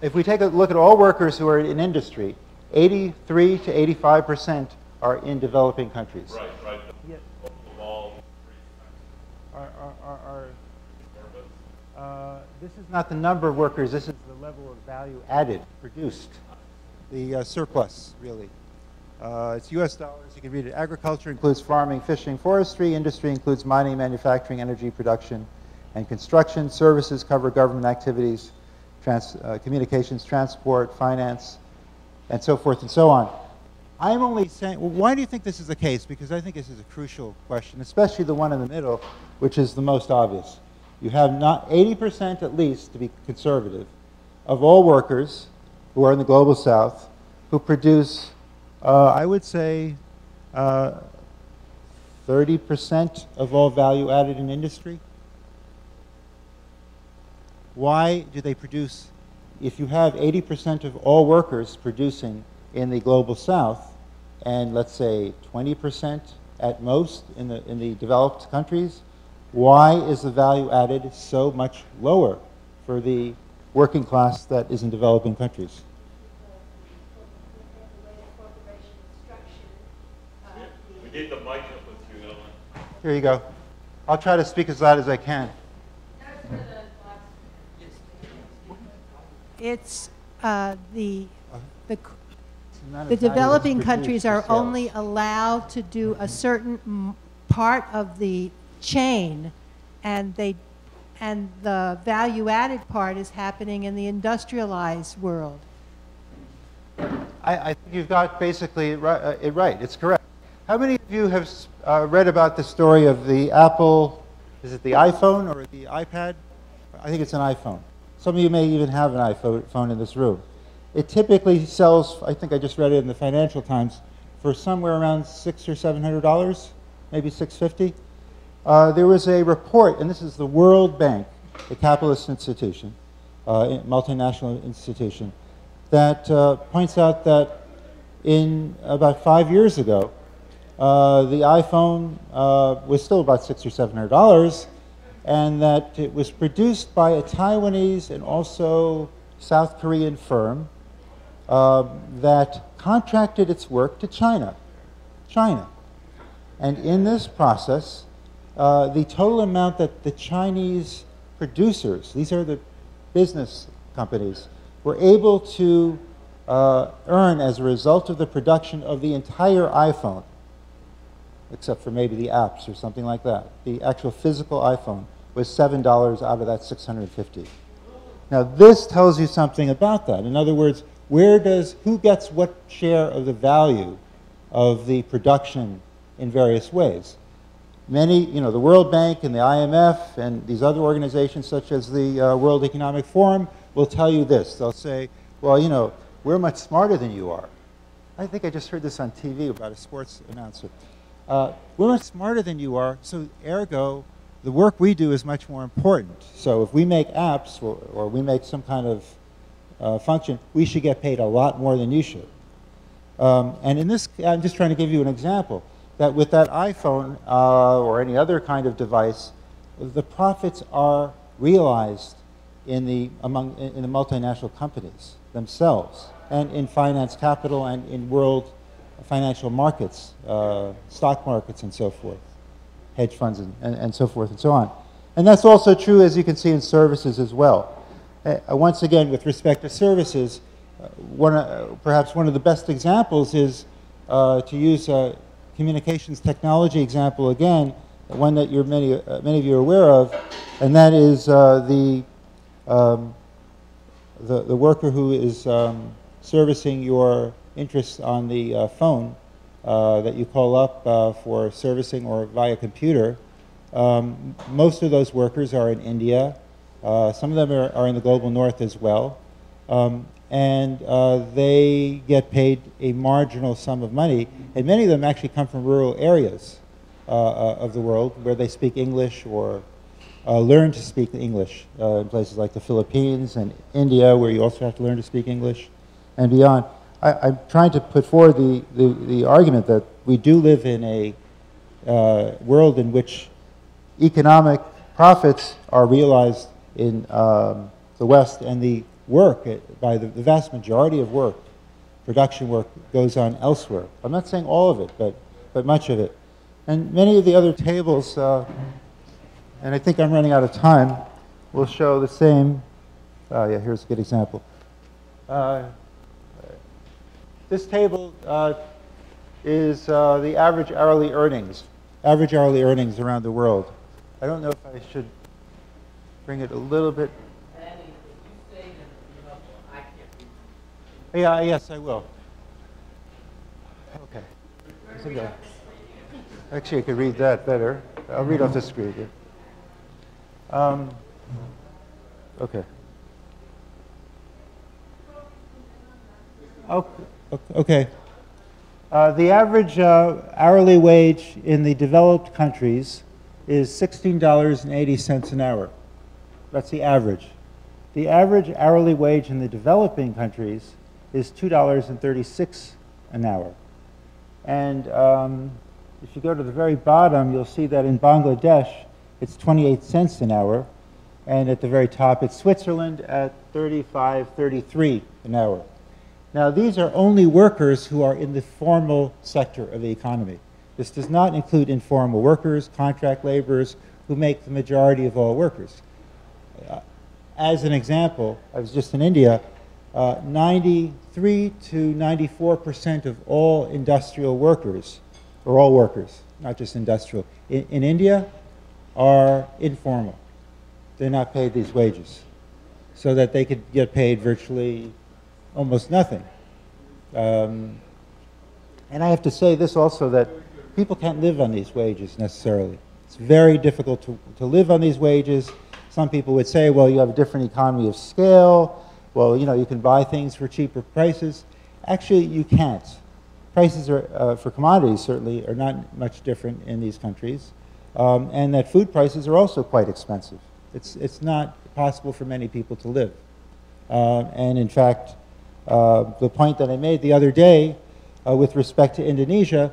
if we take a look at all workers who are in industry, 83 to 85 percent are in developing countries. Right, right, Yeah. the total of all Are, are, are, are, service. Uh, this is not the number of workers, this is the level of value added, produced. The uh, surplus, really. Uh, it's US dollars, you can read it. Agriculture includes farming, fishing, forestry. Industry includes mining, manufacturing, energy production, and construction. Services cover government activities, trans, uh, communications, transport, finance, and so forth and so on. I'm only saying, well, why do you think this is the case? Because I think this is a crucial question, especially the one in the middle, which is the most obvious. You have not 80% at least, to be conservative, of all workers who are in the global south who produce, uh, I would say, uh, 30% of all value added in industry. Why do they produce, if you have 80% of all workers producing in the global south, and let's say 20% at most in the, in the developed countries, why is the value added so much lower for the working class that is in developing countries? We need the mic up with you, Ellen. Here you go. I'll try to speak as loud as I can. It's uh, the, the, c- amount of the developing countries are sales. only allowed to do a certain part of the chain, and they, and the value-added part is happening in the industrialized world. I, I think you've got basically it right, uh, it right. It's correct. How many of you have uh, read about the story of the Apple, is it the iPhone or the iPad? I think it's an iPhone. Some of you may even have an iPhone in this room. It typically sells, I think I just read it in the Financial Times, for somewhere around six or seven hundred dollars, maybe six fifty. Uh, there was a report, and this is the World Bank, a capitalist institution, uh, multinational institution, that uh, points out that in about five years ago, uh, the iPhone uh, was still about six or seven hundred dollars, and that it was produced by a Taiwanese and also South Korean firm that contracted its work to China. China. And in this process, uh, the total amount that the Chinese producers, these are the business companies, were able to uh, earn as a result of the production of the entire iPhone, except for maybe the apps or something like that. The actual physical iPhone was $7 out of that 650. Now this tells you something about that. In other words, where does, who gets what share of the value of the production in various ways? Many, you know, the World Bank and the IMF and these other organizations such as the uh, World Economic Forum will tell you this. They'll say, well, you know, we're much smarter than you are. I think I just heard this on TV about a sports announcer. Uh, we're much smarter than you are, so ergo, the work we do is much more important. So if we make apps or, or we make some kind of uh, function, we should get paid a lot more than you should. Um, and in this, I'm just trying to give you an example, that with that iPhone uh, or any other kind of device, the profits are realized in the, among, in the multinational companies themselves, and in finance capital and in world financial markets, uh, stock markets and so forth, hedge funds and, and, and so forth and so on. And that's also true, as you can see, in services as well. Uh, once again, with respect to services, uh, one, uh, perhaps one of the best examples is uh, to use communications technology example again, one that you're many, uh, many of you are aware of, and that is uh, the, um, the, the worker who is um, servicing your interests on the phone that you call up for servicing or via computer. Um, most of those workers are in India, uh, some of them are, are, in the global north as well. And uh, they get paid a marginal sum of money. And many of them actually come from rural areas uh, uh of the world where they speak English or uh, learn to speak English uh, in places like the Philippines and India, where you also have to learn to speak English, and beyond. I, am trying to put forward the, the, the, argument that we do live in a world in which economic profits are realized in um, the West, and the work, by the, the, vast majority of work, production work, goes on elsewhere. I'm not saying all of it, but, but much of it. And many of the other tables, uh, and I think I'm running out of time, will show the same. Oh, yeah, here's a good example. Uh, this table uh, is uh, the average hourly earnings, average hourly earnings around the world. I don't know if I should bring it a little bit. Yeah, yes, I will. Okay. Actually, I could read that better. I'll read off the screen. Um, okay. Okay. Uh, the average uh, hourly wage in the developed countries is $16.80 an hour. That's the average. The average hourly wage in the developing countries is $2.36 an hour. And um, if you go to the very bottom, you'll see that in Bangladesh, it's 28 cents an hour. And at the very top, it's Switzerland at 35, 33 an hour. Now, these are only workers who are in the formal sector of the economy. This does not include informal workers, contract laborers, who make the majority of all workers as an example, I was just in India, uh, 93 to 94 percent of all industrial workers, or all workers, not just industrial, in, in India are informal. They're not paid these wages. So that they could get paid virtually almost nothing Um, and I have to say this also that people can't live on these wages necessarily. It's very difficult to, to live on these wages. Some people would say, well, you have a different economy of scale. Well, you know, you can buy things for cheaper prices. Actually, you can't. Prices are, uh, for commodities certainly are not much different in these countries. Um, and that food prices are also quite expensive. It's, it's not possible for many people to live. Uh, and in fact, uh, the point that I made the other day uh, with respect to Indonesia,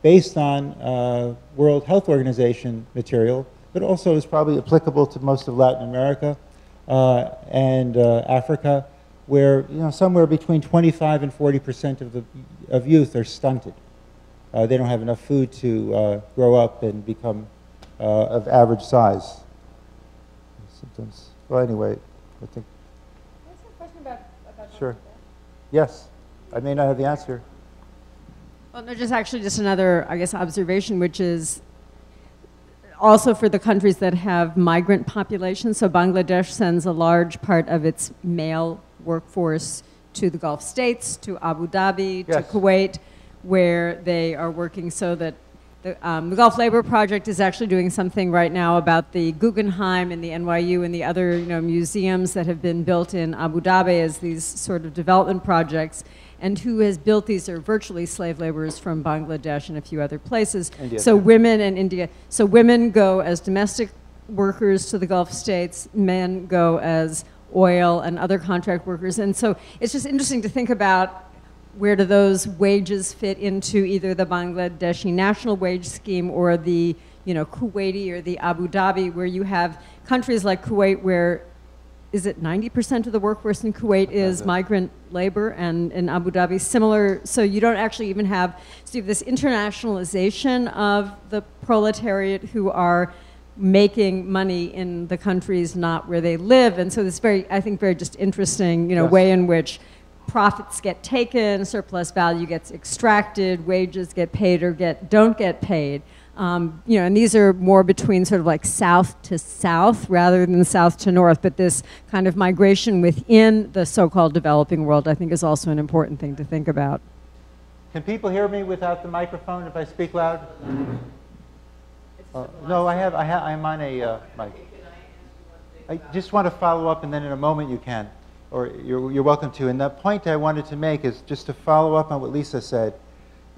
based on uh, World Health Organization material, but also is probably applicable to most of Latin America and uh, Africa, where you know somewhere between 25 and 40 percent of the of youth are stunted. Uh, they don't have enough food to uh, grow up and become uh, of average size. Symptoms. Well, anyway, I think Can I ask a question about, about Sure. Yes. I may not have the answer. Well, no, just actually just another, I guess, observation, which is also for the countries that have migrant populations. So Bangladesh sends a large part of its male workforce to the Gulf states, to Abu Dhabi, to Kuwait, where they are working so that the, um, the Gulf Labor Project is actually doing something right now about the Guggenheim and the NYU and the other you know, museums that have been built in Abu Dhabi as these sort of development projects. And who has built these are virtually slave laborers from Bangladesh and a few other places. India. So women and India. So women go as domestic workers to the Gulf states. Men go as oil and other contract workers. And so it's just interesting to think about where do those wages fit into either the Bangladeshi national wage scheme or the you know Kuwaiti or the Abu Dhabi, where you have countries like Kuwait where is it 90% of the workforce in Kuwait is migrant labor and in Abu Dhabi similar? So you don't actually even have so you have this internationalization of the proletariat who are making money in the countries not where they live. And so this very I think very just interesting you know Yes. way in which profits get taken surplus value gets extracted wages get paid or get don't get paid um, you know, and these are more between sort of like south to south rather than south to north. But this kind of migration within the so-called developing world, I think, is also an important thing to think about. Can people hear me without the microphone if I speak loud? Uh, no, I have. I have. I'm on a uh, mic. I just want to follow up, and then in a moment you can, or you're, you're welcome to. And the point I wanted to make is just to follow up on what Lisa said.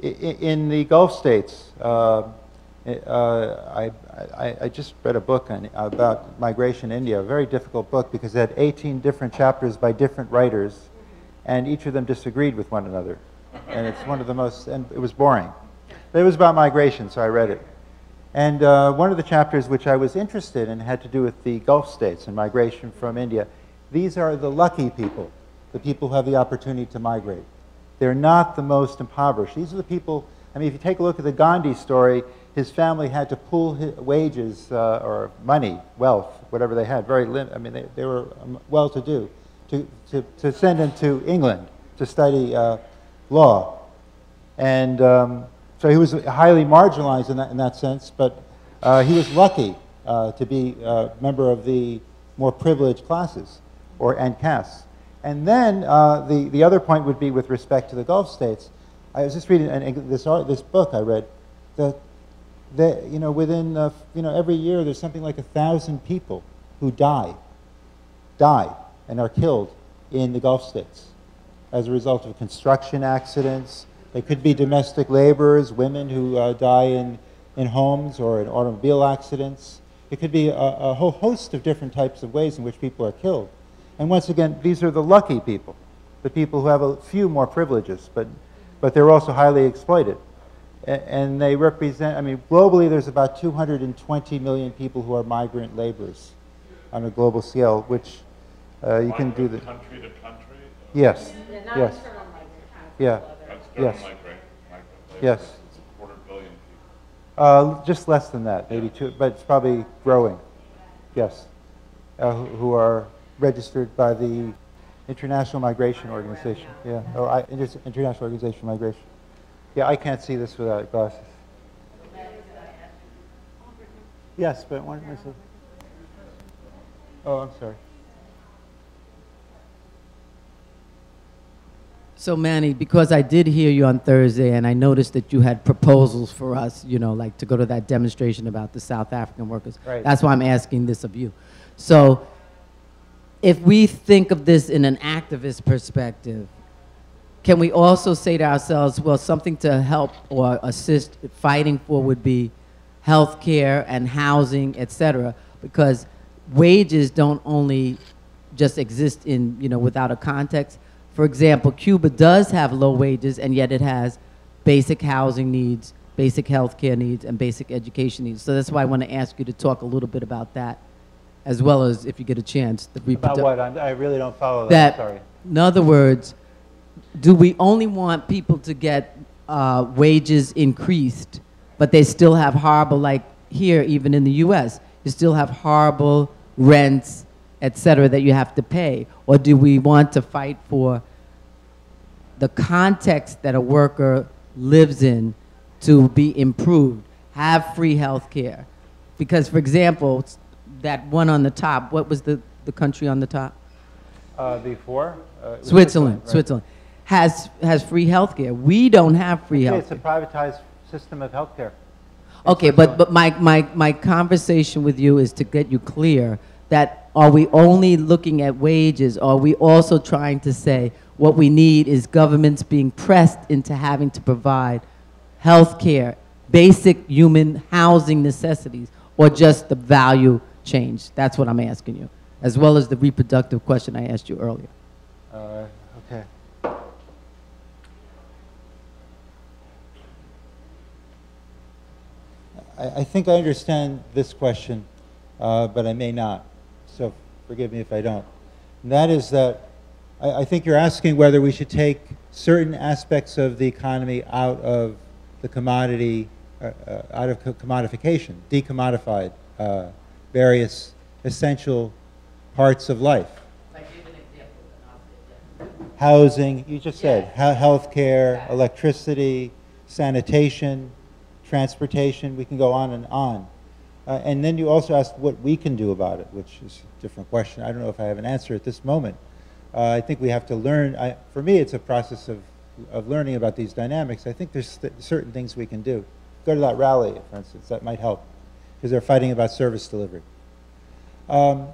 I, in the Gulf states, uh, uh, I, I, I just read a book on, about migration in India, a very difficult book because it had 18 different chapters by different writers, and each of them disagreed with one another. And it's one of the most, and it was boring. But it was about migration, so I read it. And uh, one of the chapters which I was interested in had to do with the Gulf states and migration from India. These are the lucky people, the people who have the opportunity to migrate. They're not the most impoverished. These are the people, I mean, if you take a look at the Gandhi story, his family had to pool wages uh, or money, wealth, whatever they had, very lim- I mean, they, they were um, well to do, to, to, to send him to England to study uh, law. And um, so he was highly marginalized in that, in that sense, but uh, he was lucky uh, to be a member of the more privileged classes or, and castes. And then uh, the, the other point would be with respect to the Gulf states. I was just reading an, this, art, this book I read that, that you know, within, uh, you know, every year there's something like a thousand people who die, die and are killed in the Gulf states as a result of construction accidents. They could be domestic laborers, women who uh, die in, in homes or in automobile accidents. It could be a, a whole host of different types of ways in which people are killed. And once again, these are the lucky people, the people who have a few more privileges, but, but they're also highly exploited. A- And they represent, I mean, globally there's about 220 million people who are migrant laborers on a global scale, which uh, you can do the, Country to country? yes, yes, yeah, Yes. migrant, migrant. Yes. It's a quarter billion people. uh, just less than that, maybe two, but it's probably growing, yes, uh, who who are registered by the International Migration Organization, yeah, or I, Inter- International Organization Migration. Yeah, I can't see this without glasses. Yes, but one myself. Oh, I'm sorry. So Manny, because I did hear you on Thursday and I noticed that you had proposals for us, you know, like to go to that demonstration about the South African workers. Right. That's why I'm asking this of you. So if we think of this in an activist perspective, can we also say to ourselves, well, something to help or assist fighting for would be health care and housing, et cetera, because wages don't only just exist in, you know, without a context. For example, Cuba does have low wages, and yet it has basic housing needs, basic health care needs, and basic education needs. So that's why I want to ask you to talk a little bit about that, as well as, if you get a chance, the About what? I'm- I really don't follow that, that, sorry. in other words, do we only want people to get uh, wages increased, but they still have horrible, like here, even in the U.S., you still have horrible rents, et cetera, that you have to pay? Or do we want to fight for the context that a worker lives in to be improved, have free health care? Because, for example, that one on the top, what was the, the country on the top? Uh, Before? Uh, it was Switzerland, right. Switzerland has has free health care. We don't have free Okay, health. It's a privatized system of health care. Okay, but but my, my my conversation with you is to get you clear that are we only looking at wages? Or are we also trying to say what we need is governments being pressed into having to provide health care, basic human housing necessities, or just the value change? That's what I'm asking you, as well as the reproductive question I asked you earlier. Uh, Okay. I, I think I understand this question, uh, but I may not. So forgive me if I don't. And that is that I, I think you're asking whether we should take certain aspects of the economy out of the commodity, uh, uh, out of co- commodification, decommodified uh, various essential parts of life housing, you just said, he- healthcare, electricity, sanitation, transportation, we can go on and on. Uh, and then you also asked what we can do about it, which is a different question. I don't know if I have an answer at this moment. Uh, I think we have to learn, I, for me, it's a process of, of learning about these dynamics. I think there's th- certain things we can do. Go to that rally, for instance, that might help, because they're fighting about service delivery. Um,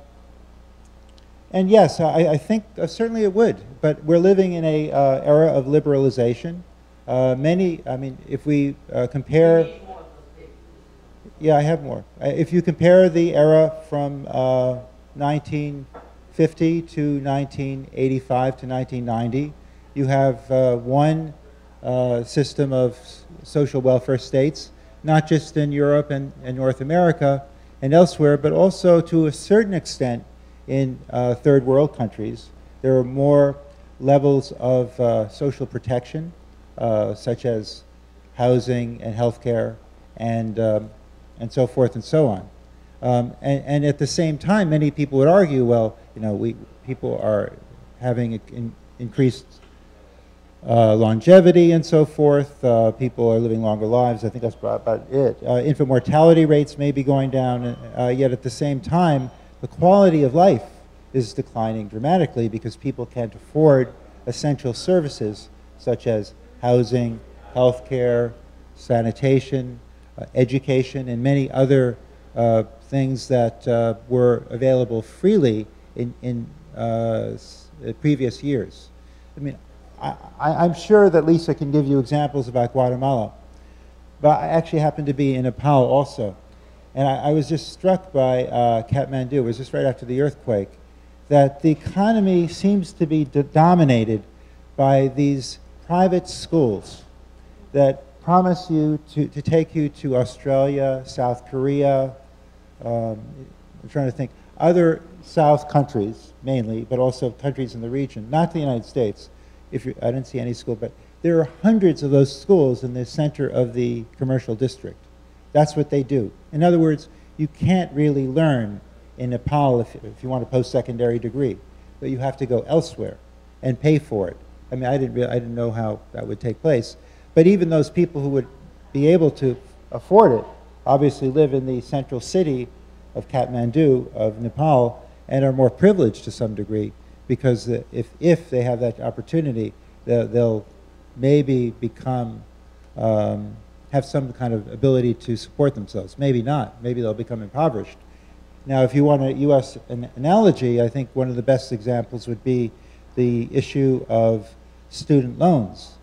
and yes, I, I think uh, certainly it would, but we're living in a uh, era of liberalization. Uh, many, I mean, if we uh, compare, yeah, I have more. Uh, if you compare the era from uh, 1950 to 1985 to 1990, you have uh, one uh, system of social welfare states, not just in Europe and, and North America and elsewhere, but also to a certain extent in uh, third world countries. There are more levels of uh, social protection, such as housing and healthcare and, um, and so forth and so on. Um, and, and at the same time, many people would argue, well, you know, we, people are having in, increased uh, longevity and so forth. Uh, people are living longer lives. I think that's about, about it. Uh, infant mortality rates may be going down, uh, yet at the same time, the quality of life is declining dramatically because people can't afford essential services such as housing, healthcare, sanitation, uh, education, and many other uh, things that uh, were available freely in, in uh, uh, previous years. I mean, I, I'm sure that Lisa can give you examples about Guatemala, but I actually happened to be in Nepal also. And I, I was just struck by Kathmandu, it was just right after the earthquake, that the economy seems to be dominated by these private schools that promise you to, to take you to Australia, South Korea, um, I'm trying to think, other South countries mainly, but also countries in the region, not the United States. If you, I didn't see any school, but there are hundreds of those schools in the center of the commercial district. That's what they do. In other words, you can't really learn in Nepal if, if you want a post-secondary degree, but you have to go elsewhere and pay for it. I mean, I didn't, rea- I didn't know how that would take place. But even those people who would be able to afford it obviously live in the central city of Kathmandu, of Nepal, and are more privileged to some degree because if, if they have that opportunity, they'll, they'll maybe become, um, have some kind of ability to support themselves. Maybe not. Maybe they'll become impoverished. Now, if you want a U.S. an analogy, I think one of the best examples would be the issue of student loans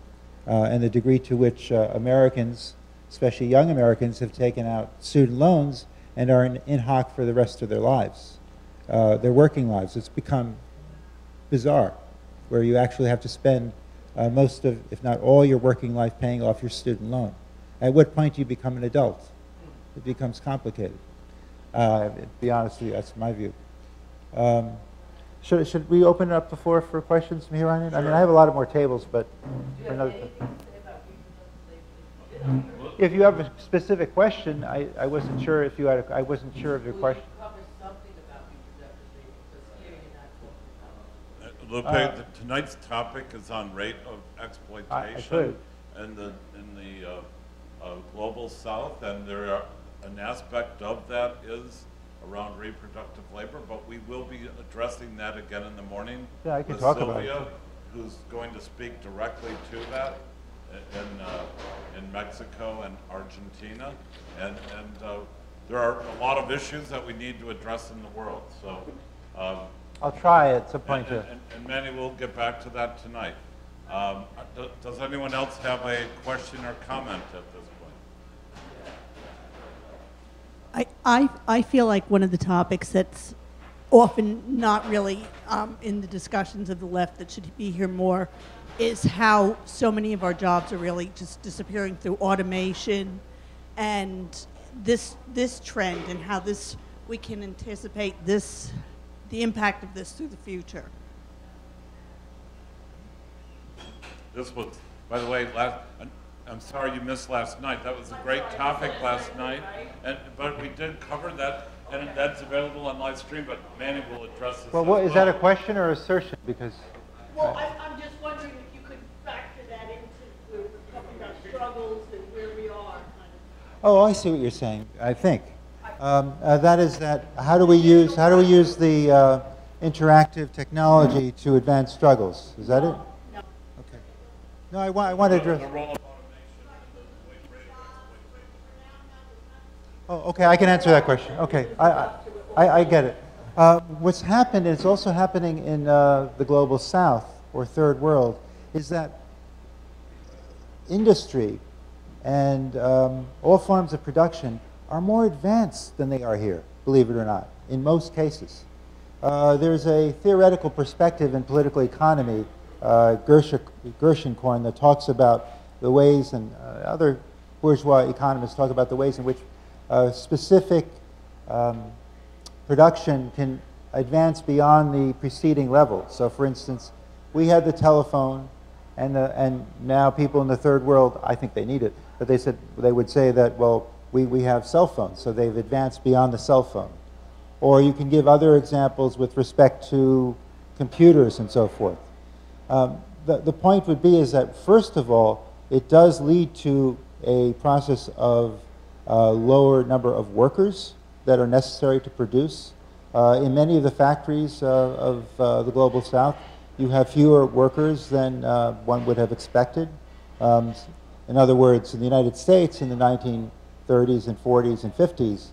uh, and the degree to which uh, Americans, especially young Americans, have taken out student loans and are in, in hock for the rest of their lives, uh, their working lives. It's become bizarre, where you actually have to spend uh, most of, if not all, your working life paying off your student loan. At what point do you become an adult? It becomes complicated. Uh, to be honest with you, that's my view. Um, should, should we open it up the floor for questions from here on in? I mean, I have a lot of more tables, but for another If you have a specific question, I, I wasn't sure if you had, a, I wasn't sure of your question. Uh, Lupe, Uh, th- tonight's topic is on rate of exploitation in the, in the uh, uh, global south, and there are, an aspect of that is around reproductive labor, but we will be addressing that again in the morning. Yeah, I can with talk about it. Sylvia, who's going to speak directly to that in, uh, in Mexico and Argentina. And, and uh, there are a lot of issues that we need to address in the world, so. um, I'll try at some point and, to. and, and Manny, we'll get back to that tonight. Um, does anyone else have a question or comment at this I, I, I feel like one of the topics that's often not really um, in the discussions of the left that should be here more is how so many of our jobs are really just disappearing through automation and this, this trend and how this, we can anticipate this, the impact of this through the future. This was, by the way, last, I'm- I'm sorry you missed last night. That was a great topic last night. And, but we did cover that, and that's available on live stream, but Manny will address this Well, as what, is that a question or assertion? Because, Well, I, I'm just wondering if you could factor that into, we're talking about struggles and where we are, kind of. oh, I see what you're saying, I think. Um, uh, that is that, how do we use, how do we use the uh, interactive technology to advance struggles? Is that it? No. Okay. No, I want, I want to address. The role of Oh, okay, I can answer that question. Okay, I, I, I- get it. Uh, what's happened, and it's also happening in uh, the global south or third world, is that industry and um, all forms of production are more advanced than they are here, believe it or not, in most cases. Uh, there's a theoretical perspective in political economy, uh, Gerschenkron, that talks about the ways, and uh, other bourgeois economists talk about the ways in which uh, specific um, production can advance beyond the preceding level. So, for instance, we had the telephone, and, the, and now people in the third world, I think they need it, but they said they would say that, well, we, we have cell phones, so they've advanced beyond the cell phone. Or you can give other examples with respect to computers and so forth. Um, the, the point would be is that, first of all, it does lead to a process of uh, lower number of workers that are necessary to produce. Uh, in many of the factories uh, of uh, the global south, you have fewer workers than uh, one would have expected. Um, in other words, in the United States in the 1930s and 40s and 50s,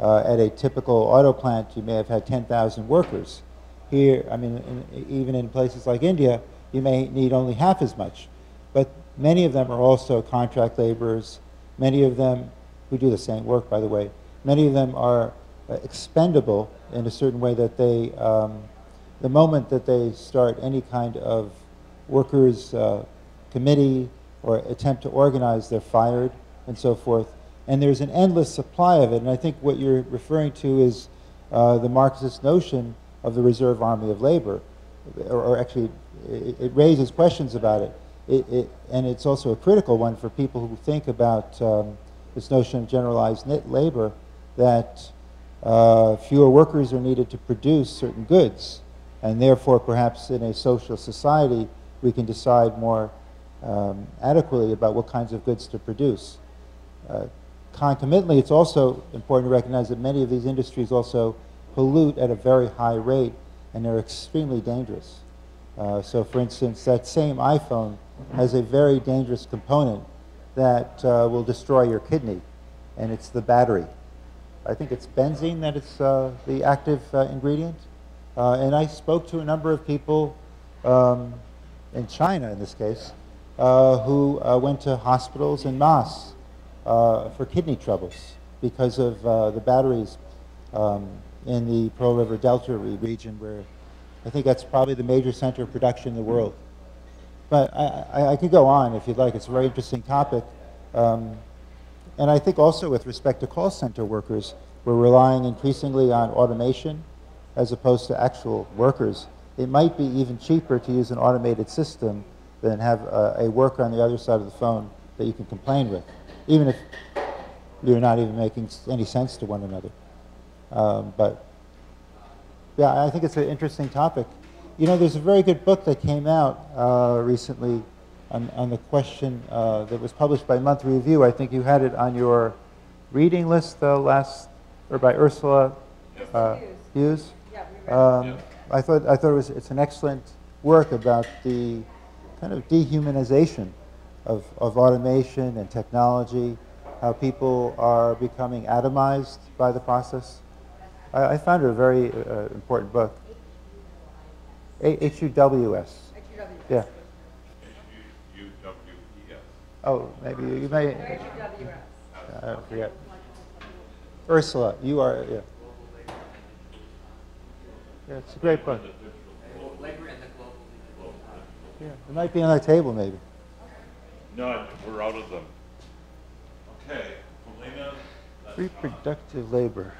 uh, at a typical auto plant, you may have had 10,000 workers. Here, I mean, in, even in places like India, you may need only half as much. But many of them are also contract laborers. Many of them, who do the same work, by the way, many of them are uh, expendable in a certain way that they, um, the moment that they start any kind of workers' uh, committee or attempt to organize, they're fired and so forth. And there's an endless supply of it. And I think what you're referring to is uh, the Marxist notion of the reserve army of labor, or, or actually, it, it raises questions about it. It, it. And it's also a critical one for people who think about um, this notion of generalized labor, that uh, fewer workers are needed to produce certain goods, and therefore, perhaps in a social society, we can decide more um, adequately about what kinds of goods to produce. Uh, concomitantly, it's also important to recognize that many of these industries also pollute at a very high rate, and they're extremely dangerous. Uh, so, for instance, that same iPhone has a very dangerous component that uh, will destroy your kidney, and it's the battery. I think it's benzene that is uh, the active uh, ingredient. Uh, and I spoke to a number of people um, in China, in this case, uh, who uh, went to hospitals en masse uh, for kidney troubles because of the batteries um, in the Pearl River Delta region, where I think that's probably the major center of production in the world. But I, I, I could go on if you'd like. It's a very interesting topic. Um, and I think also with respect to call center workers, we're relying increasingly on automation as opposed to actual workers. It might be even cheaper to use an automated system than have a, a worker on the other side of the phone that you can complain with, even if you're not even making any sense to one another. Um, but yeah, I think it's an interesting topic. You know, there's a very good book that came out uh, recently on, on the question uh, that was published by Monthly Review. I think you had it on your reading list the last, or by Ursula uh, Huws. Um, I thought I thought it was it's an excellent work about the kind of dehumanization of, of automation and technology, how people are becoming atomized by the process. I, I found it a very uh, important book. A- H-U-W-S. Yeah. H-U-W-E-S. Oh, maybe you, you may. I forget. Ursula, you are, yeah. Yeah, it's a great book. Yeah, it might be on our table, maybe. No, we're out of them. Okay, Helena, Reproductive labor.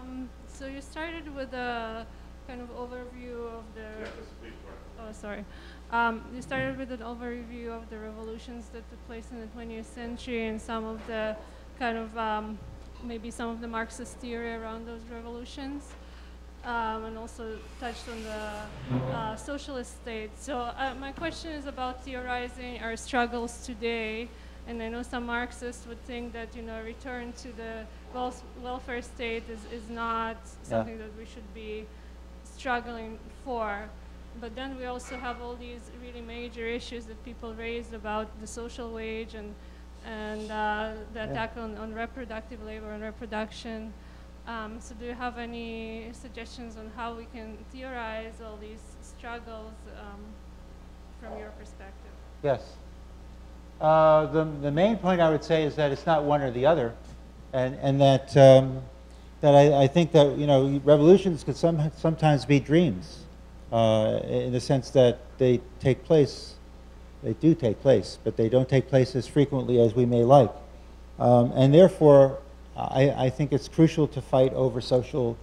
Um, so you started with a kind of overview of the. you have to Oh, sorry. Um, you started with an overview of the revolutions that took place in the 20th century and some of the kind of um, maybe some of the Marxist theory around those revolutions, um, and also touched on the uh, socialist state. So uh, my question is about theorizing our struggles today. And I know some Marxists would think that you know return to the wel- welfare state is, is not something that we should be struggling for. But then we also have all these really major issues that people raised about the social wage and and uh, the attack on, on reproductive labor and reproduction. Um, so do you have any suggestions on how we can theorize all these struggles um, from your perspective? Yes. Uh, the, the main point I would say is that it's not one or the other, and, and that, um, that I, I think that, you know, revolutions could some, sometimes be dreams, uh, in the sense that they take place, they do take place, but they don't take place as frequently as we may like. Um, and therefore, I, I think it's crucial to fight over social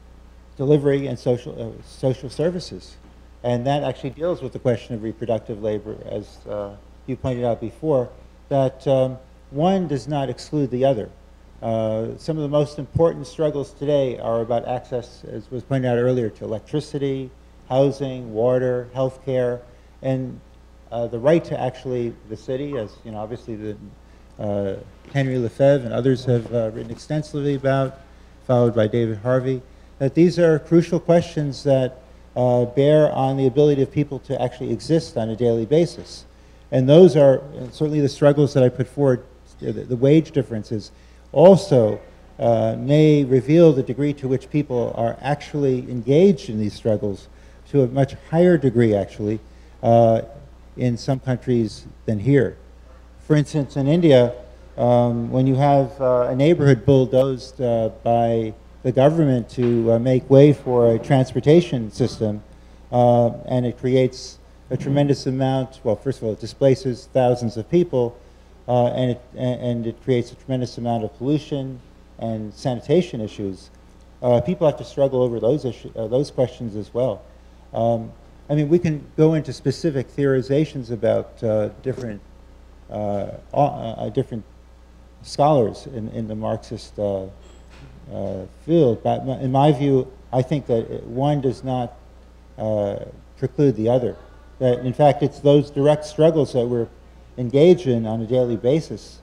delivery and social, uh, social services. And that actually deals with the question of reproductive labor, as uh, you pointed out before, that um, one does not exclude the other. Uh, some of the most important struggles today are about access, as was pointed out earlier, to electricity, housing, water, health care, and uh, the right to actually the city, as you know, obviously the uh, Henry Lefebvre and others have uh, written extensively about, followed by David Harvey, that these are crucial questions that uh, bear on the ability of people to actually exist on a daily basis. And those are certainly the struggles that I put forward, the, the wage differences, also uh, may reveal the degree to which people are actually engaged in these struggles to a much higher degree, actually, uh, in some countries than here. For instance, in India, um, when you have uh, a neighborhood bulldozed uh, by the government to uh, make way for a transportation system, uh, and it creates a tremendous amount, well, first of all, it displaces thousands of people, uh, and, it, and it creates a tremendous amount of pollution and sanitation issues. Uh, people have to struggle over those, uh, those questions as well. Um, I mean, we can go into specific theorizations about uh, different, uh, uh, different scholars in, in the Marxist field, but in my view, I think that one does not preclude the other. That in fact, it's those direct struggles that we're engaged in on a daily basis,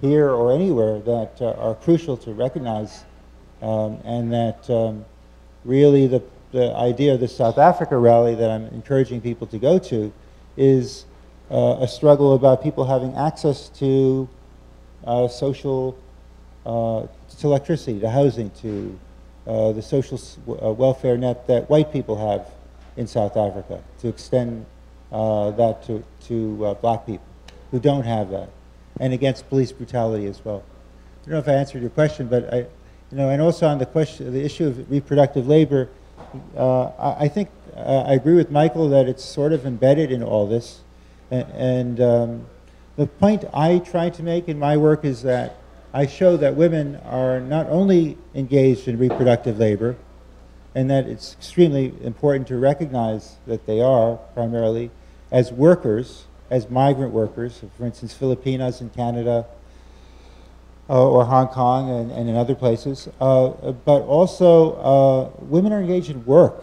here or anywhere, that uh, are crucial to recognize, um, and that um, really the the idea of the South Africa rally that I'm encouraging people to go to is uh, a struggle about people having access to uh, social, uh, to electricity, to housing, to uh, the social uh, welfare net that white people have in South Africa, to extend that to, to black people who don't have that, and against police brutality as well. I don't know if I answered your question, but I, you know, and also on the question, the issue of reproductive labor, uh, I, I think uh, I agree with Michael that it's sort of embedded in all this, A- and um, the point I try to make in my work is that I show that women are not only engaged in reproductive labor, and that it's extremely important to recognize that they are primarily as workers, as migrant workers, for instance, Filipinas in Canada, uh, or Hong Kong and, and in other places. Uh, but also, uh, women are engaged in work,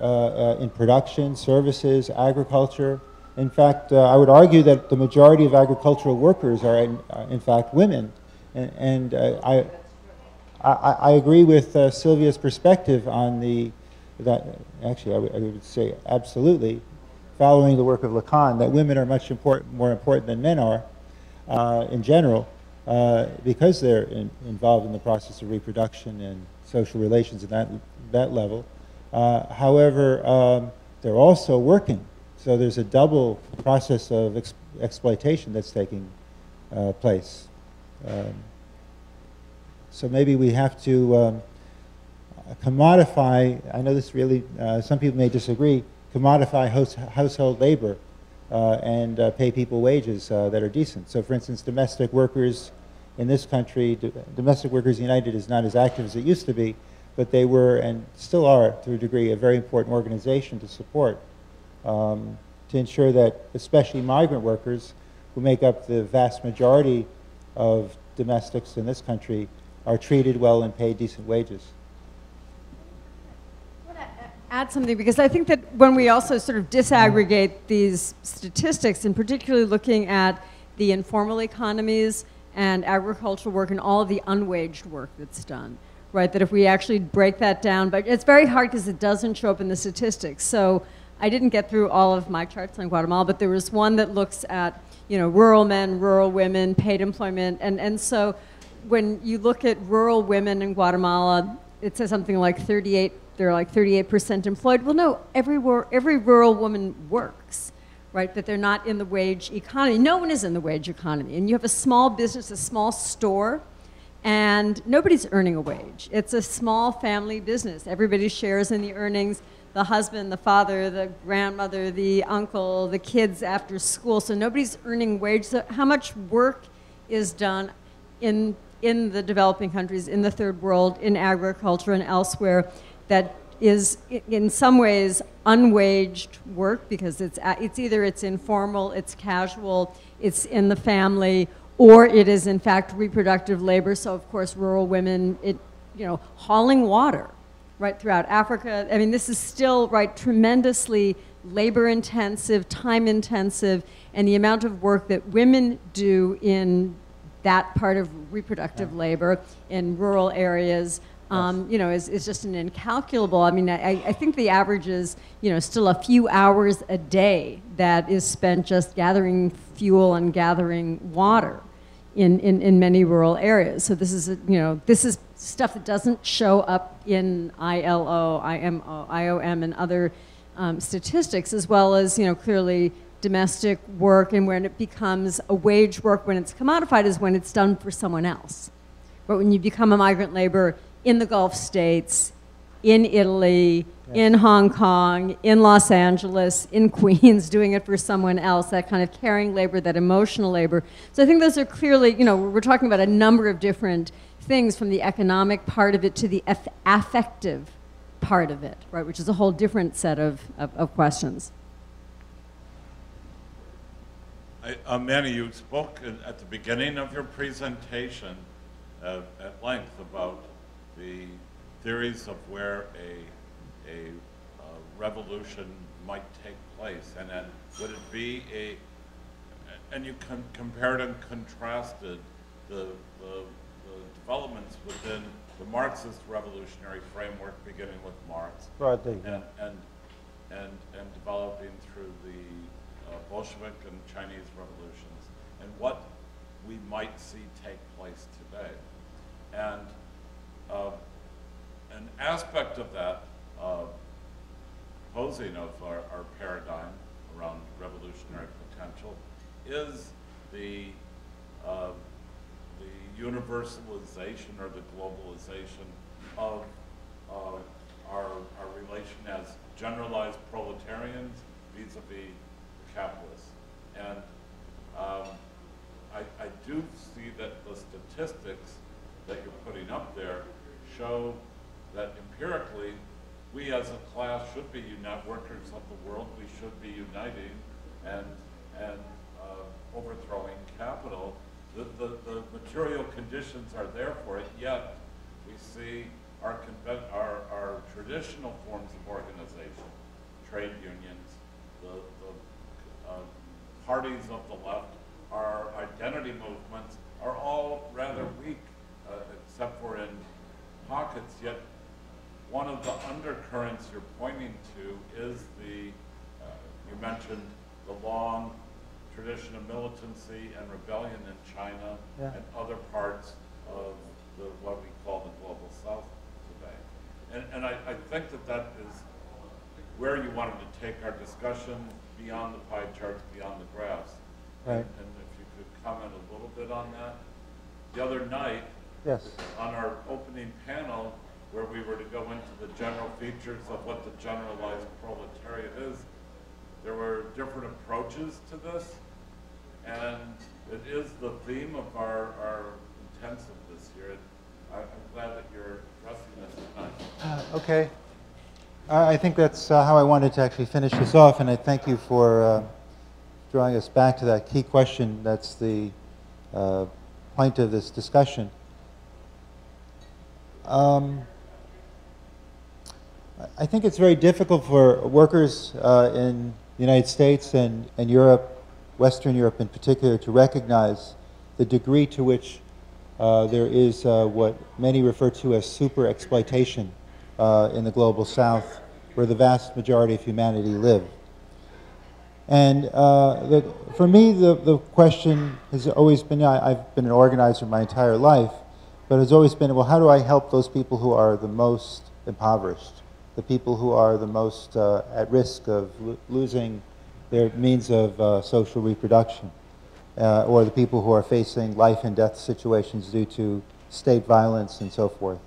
uh, in production, services, agriculture. In fact, I would argue that the majority of agricultural workers are, in, in fact, women. And, and I, I, I agree with Sylvia's perspective on the, that, actually, I would say absolutely, following the work of Lacan, that women are much important, more important than men are uh, in general, uh, because they're in, involved in the process of reproduction and social relations at that, that level. Uh, however, um, they're also working. So there's a double process of ex- exploitation that's taking uh, place. Um, so maybe we have to um, commodify, I know this really, uh, some people may disagree, commodify house, household labor uh, and uh, pay people wages uh, that are decent. So for instance, domestic workers in this country, Do- Domestic Workers United is not as active as it used to be, but they were and still are, to a degree, a very important organization to support, um, to ensure that especially migrant workers, who make up the vast majority of domestics in this country, are treated well and paid decent wages. Add something because I think that when we also sort of disaggregate these statistics, and particularly looking at the informal economies and agricultural work and all the unwaged work that's done, right? That if we actually break that down, but it's very hard because it doesn't show up in the statistics. So I didn't get through all of my charts on Guatemala, but there was one that looks at you know rural men, rural women, paid employment, and and so when you look at rural women in Guatemala, it says something like 38, they're like 38% employed. Well, no, every, every rural woman works, right? That they're not in the wage economy. No one is in the wage economy. And you have a small business, a small store, and nobody's earning a wage. It's a small family business. Everybody shares in the earnings the husband, the father, the grandmother, the uncle, the kids after school. So nobody's earning wage. So how much work is done in in the developing countries, in the third world, in agriculture and elsewhere, that is in some ways unwaged work because it's it's either it's informal, it's casual, it's in the family, or it is in fact reproductive labor. So of course, rural women, it you know, hauling water right throughout Africa. I mean, this is still right tremendously labor intensive, time intensive, and the amount of work that women do in that part of reproductive labor in rural areas, um, you know, is, is just an incalculable. I mean, I, I think the average is, you know, still a few hours a day that is spent just gathering fuel and gathering water in, in, in many rural areas. So this is, a, you know, this is stuff that doesn't show up in ILO, IMO, IOM, and other um, statistics, as well as, you know, clearly domestic work and when it becomes a wage work, when it's commodified, is when it's done for someone else. But when you become a migrant laborer in the Gulf states, in Italy, in Hong Kong, in Los Angeles, in Queens, doing it for someone else, that kind of caring labor, that emotional labor. So I think those are clearly, you know, we're talking about a number of different things from the economic part of it to the aff- affective part of it, right, which is a whole different set of, of, of questions. I- uh, Manny, you spoke at the beginning of your presentation uh, at length about the theories of where a, a uh, revolution might take place. And then would it be a, and you com- compared and contrasted the, the, the developments within the Marxist revolutionary framework beginning with Marx Broadly. and, and, and, and developing through the uh, Bolshevik and Chinese revolutions, and what we might see take place today. And uh, an aspect of that uh, posing of our, our paradigm around revolutionary potential is the, uh, the universalization or the globalization of our, our relation as generalized proletarians vis-a-vis the capitalists. And um, I, I do see that the statistics that you're putting up there show that empirically, we as a class should be unite, workers of the world, we should be uniting and, and uh, overthrowing capital. The, the, the material conditions are there for it, yet we see our, our, our traditional forms of organization, trade unions, the, the uh, parties of the left, our identity movements are all rather weak, uh, except for in pockets, yet one of the undercurrents you're pointing to is the, uh, you mentioned the long tradition of militancy and rebellion in China Yeah. and other parts of the, what we call the global south today. And, and I, I think that that is where you wanted to take our discussion beyond the pie charts, beyond the graphs. Right. And and if you could comment a little bit on that. The other night, Yes. on our opening panel, where we were to go into the general features of what the generalized proletariat is, there were different approaches to this, and it is the theme of our, our intensive this year. I- I'm glad that you're addressing this tonight. Uh, Okay. I I think that's uh, how I wanted to actually finish this off, and I thank you for uh, drawing us back to that key question that's the uh, point of this discussion. Um, I- think it's very difficult for workers uh, in the United States and, and Europe, Western Europe in particular, to recognize the degree to which uh, there is uh, what many refer to as super exploitation uh, in the global south, where the vast majority of humanity live. And uh, the, for me, the, the question has always been I, I've been an organizer my entire life, but has always been well, how do I help those people who are the most impoverished, the people who are the most uh, at risk of lo- losing their means of uh, social reproduction, uh, or the people who are facing life and death situations due to state violence and so forth.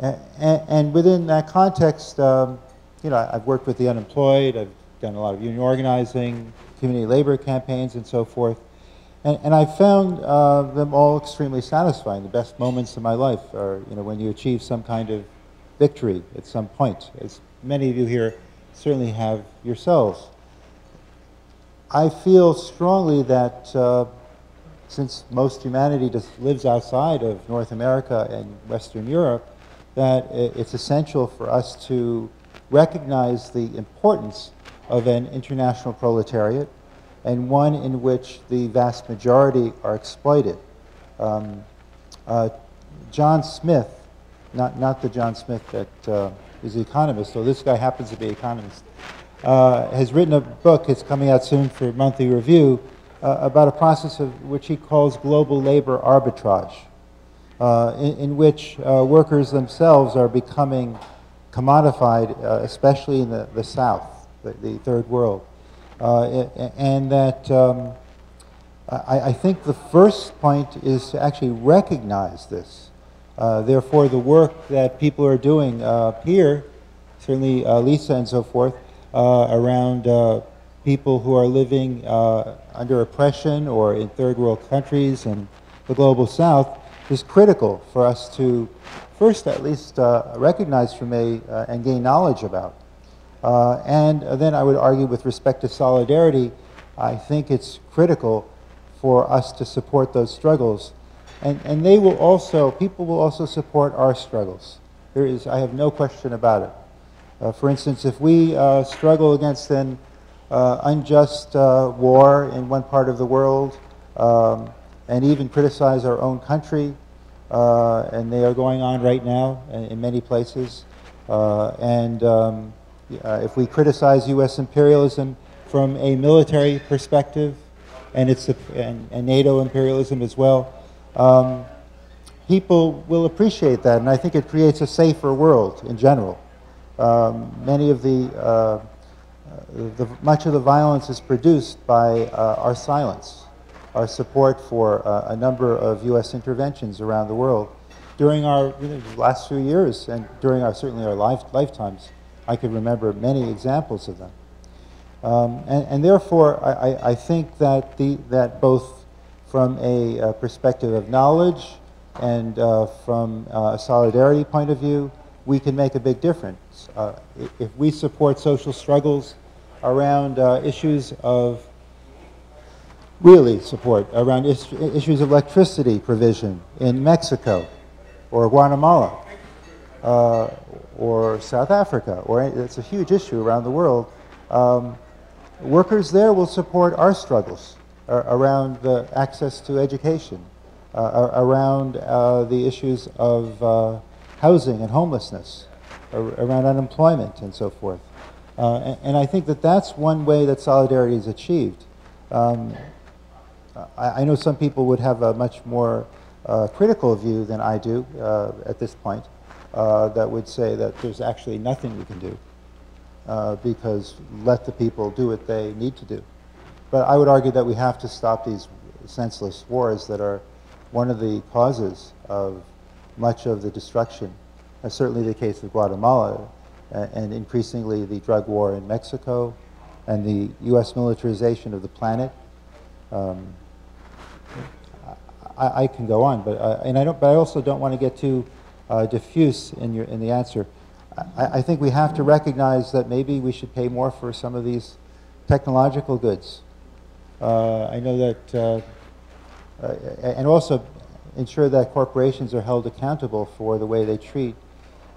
A- a- And within that context, um, you know, I've worked with the unemployed, I've done a lot of union organizing, community labor campaigns, and so forth. And, and I found uh, them all extremely satisfying. The best moments of my life are, you know, when you achieve some kind of victory at some point, as many of you here certainly have yourselves. I feel strongly that uh, since most humanity just lives outside of North America and Western Europe, that it's essential for us to recognize the importance of an international proletariat and one in which the vast majority are exploited. Um, uh, John Smith, not, not the John Smith that uh, is the economist, though this guy happens to be an economist, uh, has written a book, it's coming out soon for monthly review, uh, about a process of which he calls global labor arbitrage, uh, in, in which uh, workers themselves are becoming commodified, especially in the, the South, the, the third world. Uh, and that um, I, I think the first point is to actually recognize this. Uh, therefore, the work that people are doing here, certainly uh, Lisa and so forth, around people who are living uh, under oppression or in third world countries and the global south, is critical for us to first at least uh, recognize from a, uh, and gain knowledge about. Uh, and then I would argue with respect to solidarity, I think it's critical for us to support those struggles. And, and they will also, people will also support our struggles. There is, I have no question about it. Uh, for instance, if we uh, struggle against an uh, unjust uh, war in one part of the world, um, and even criticize our own country, uh, and they are going on right now in, in many places. And um, uh, if we criticize U.S. imperialism from a military perspective, and it's a, and, and NATO imperialism as well, um, people will appreciate that, and I think it creates a safer world in general. Um, many of the, uh, the, much of the violence is produced by uh, our silence, our support for uh, a number of U.S. interventions around the world. During our you know, last few years, and during our certainly our life, lifetimes, I could remember many examples of them. Um, and, and, therefore, I, I, think that, the, that both from a, a perspective of knowledge and uh, from uh, a solidarity point of view, we can make a big difference. Uh, if we support social struggles around uh, issues of really support around is issues of electricity provision in Mexico or Guatemala uh, or South Africa, or it's a huge issue around the world. Um, workers there will support our struggles around the access to education, uh, around uh, the issues of uh, housing and homelessness, around unemployment and so forth. Uh, and, and, I think that that's one way that solidarity is achieved. Um, I, I, know some people would have a much more uh, critical view than I do uh, at this point that would say that there's actually nothing we can do uh, because let the people do what they need to do. But I would argue that we have to stop these senseless wars that are one of the causes of much of the destruction. That's certainly the case of Guatemala, and increasingly the drug war in Mexico, and the U.S. militarization of the planet. Um, I, I, can go on, but uh, and I don't. But I also don't want to get too uh, diffuse in your in the answer. I, I, think we have to recognize that maybe we should pay more for some of these technological goods. Uh, I know that, uh, uh, and also ensure that corporations are held accountable for the way they treat.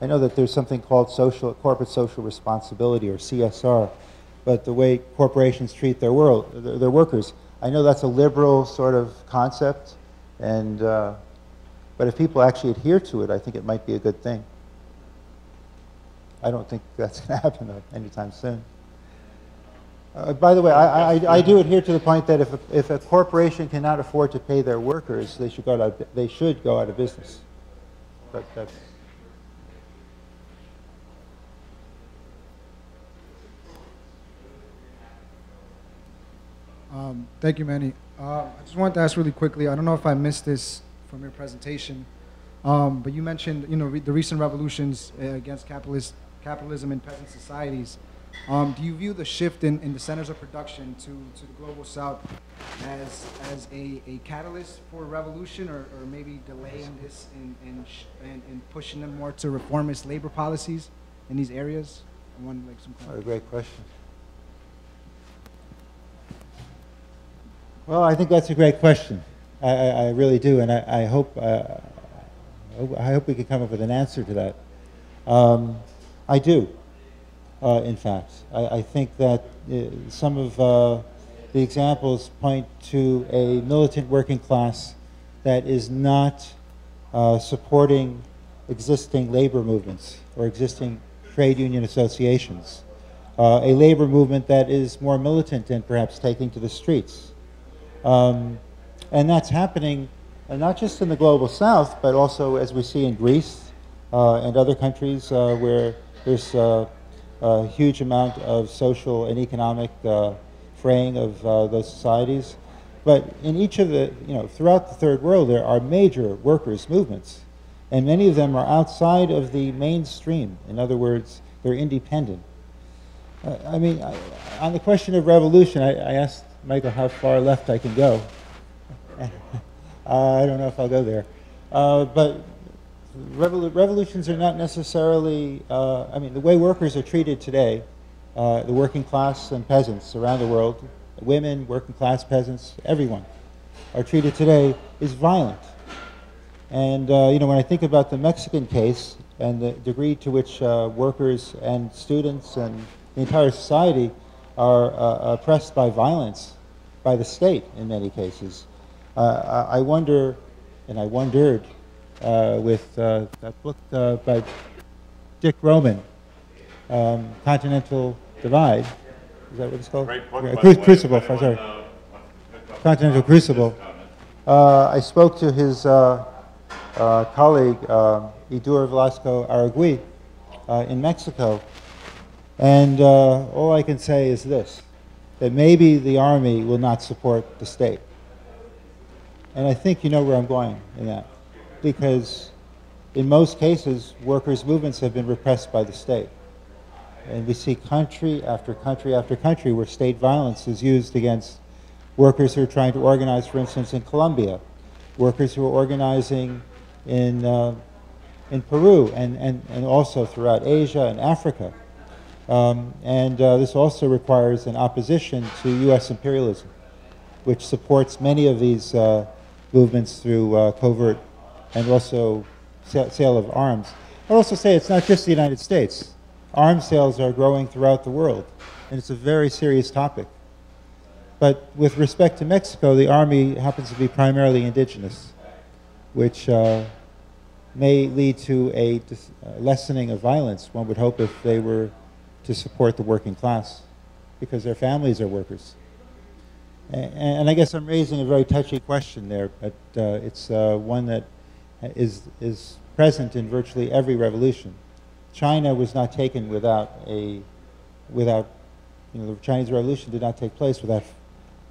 I know that there's something called social, corporate social responsibility or CSR, but the way corporations treat their, world, their, their workers, I know that's a liberal sort of concept, and, uh, but if people actually adhere to it, I think it might be a good thing. I don't think that's going to happen anytime soon. Uh, by the way, I, I, I, do adhere to the point that if a, if a corporation cannot afford to pay their workers, they should go out of, they should go out of business. But that's. Um, thank you, Manny. Uh, I just wanted to ask really quickly. I don't know if I missed this from your presentation, um, but you mentioned, you know, re the recent revolutions uh, against capitalist capitalism in peasant societies. Um, do you view the shift in, in the centers of production to, to the global south as, as a, a catalyst for revolution or, or maybe delaying this and, and, and, and pushing them more to reformist labor policies in these areas? I want like some a great question. Well, I think that's a great question. I, I, really do, and I, I hope uh, I hope we can come up with an answer to that. Um, I do, uh, in fact. I, I think that uh, some of uh, the examples point to a militant working class that is not uh, supporting existing labor movements or existing trade union associations. Uh, a labor movement that is more militant and perhaps taking to the streets. Um, and that's happening uh, not just in the global south, but also as we see in Greece and other countries where there's uh, a huge amount of social and economic uh, fraying of uh, those societies. But in each of the, you know, throughout the third world, there are major workers' movements. And many of them are outside of the mainstream. In other words, they're independent. Uh, I mean, I, on the question of revolution, I, I, asked Michael how far left I can go. I don't know if I'll go there. Uh, but revol revolutions are not necessarily, uh, I mean, the way workers are treated today, uh, the working class and peasants around the world, women, working class peasants, everyone, are treated today is violent. And, uh, you know, when I think about the Mexican case and the degree to which uh, workers and students and the entire society are uh, oppressed by violence, by the state in many cases, uh, I wonder, and I wondered, uh, with uh, that book uh, by Dick Roman, um, Continental Divide. Is that what it's called? Great book, Yeah, Cru- Crucible, anyone, sorry. uh, wants to pick up Continental on Crucible. Uh, I spoke to his uh, uh, colleague, uh, Edur Velasco Arregui, uh, in Mexico. And uh, all I can say is this that maybe the Army will not support the state. And I think you know where I'm going in that. Because in most cases, workers' movements have been repressed by the state. And we see country after country after country where state violence is used against workers who are trying to organize, for instance, in Colombia, workers who are organizing in, uh, in Peru and, and, and also throughout Asia and Africa. Um, and uh, this also requires an opposition to U.S. imperialism, which supports many of these uh, movements through uh, covert and also sale of arms. I'll also say it's not just the United States. Arms sales are growing throughout the world, and it's a very serious topic. But with respect to Mexico, the army happens to be primarily indigenous, which uh, may lead to a lessening of violence, one would hope, if they were to support the working class, because their families are workers. And I guess I'm raising a very touchy question there, but uh, it's uh, one that is, is present in virtually every revolution. China was not taken without a, without, you know, the Chinese Revolution did not take place without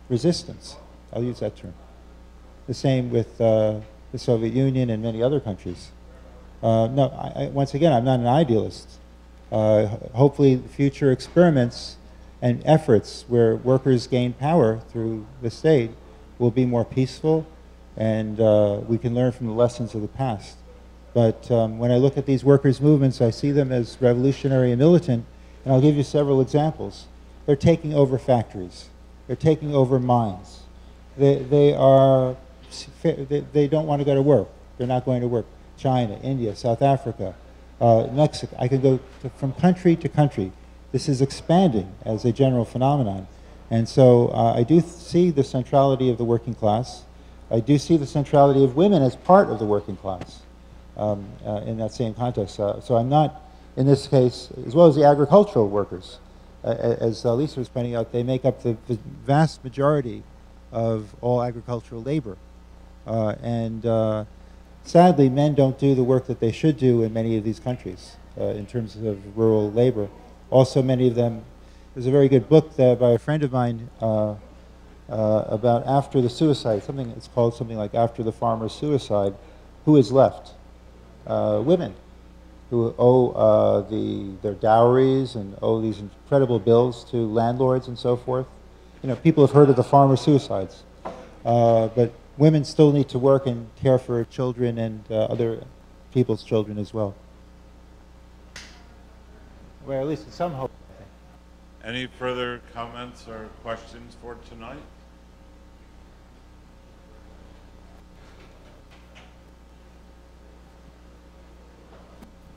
resistance. I'll use that term. The same with uh, the Soviet Union and many other countries. Uh, no, I, I, once again, I'm not an idealist. Uh, hopefully, future experiments and efforts where workers gain power through the state will be more peaceful, and uh, we can learn from the lessons of the past. But um, when I look at these workers' movements, I see them as revolutionary and militant, and I'll give you several examples. They're taking over factories. They're taking over mines. They, they are, they, they don't want to go to work. They're not going to work. China, India, South Africa, uh, Mexico. I can go to, from country to country. This is expanding as a general phenomenon. And so uh, I do see the centrality of the working class. I do see the centrality of women as part of the working class um, uh, in that same context. Uh, so I'm not, in this case, as well as the agricultural workers, as uh, Lisa was pointing out, they make up the, the vast majority of all agricultural labor. Uh, and uh, sadly, men don't do the work that they should do in many of these countries in terms of rural labor. Also, many of them, there's a very good book by a friend of mine uh, uh, about after the suicide, something, it's called something like After the Farmer's Suicide, Who is Left? Uh, women who owe uh, the, their dowries and owe these incredible bills to landlords and so forth. You know, people have heard of the farmer suicides, uh, but women still need to work and care for children and uh, other people's children as well. Well, at least in some hope. Any further comments or questions for tonight?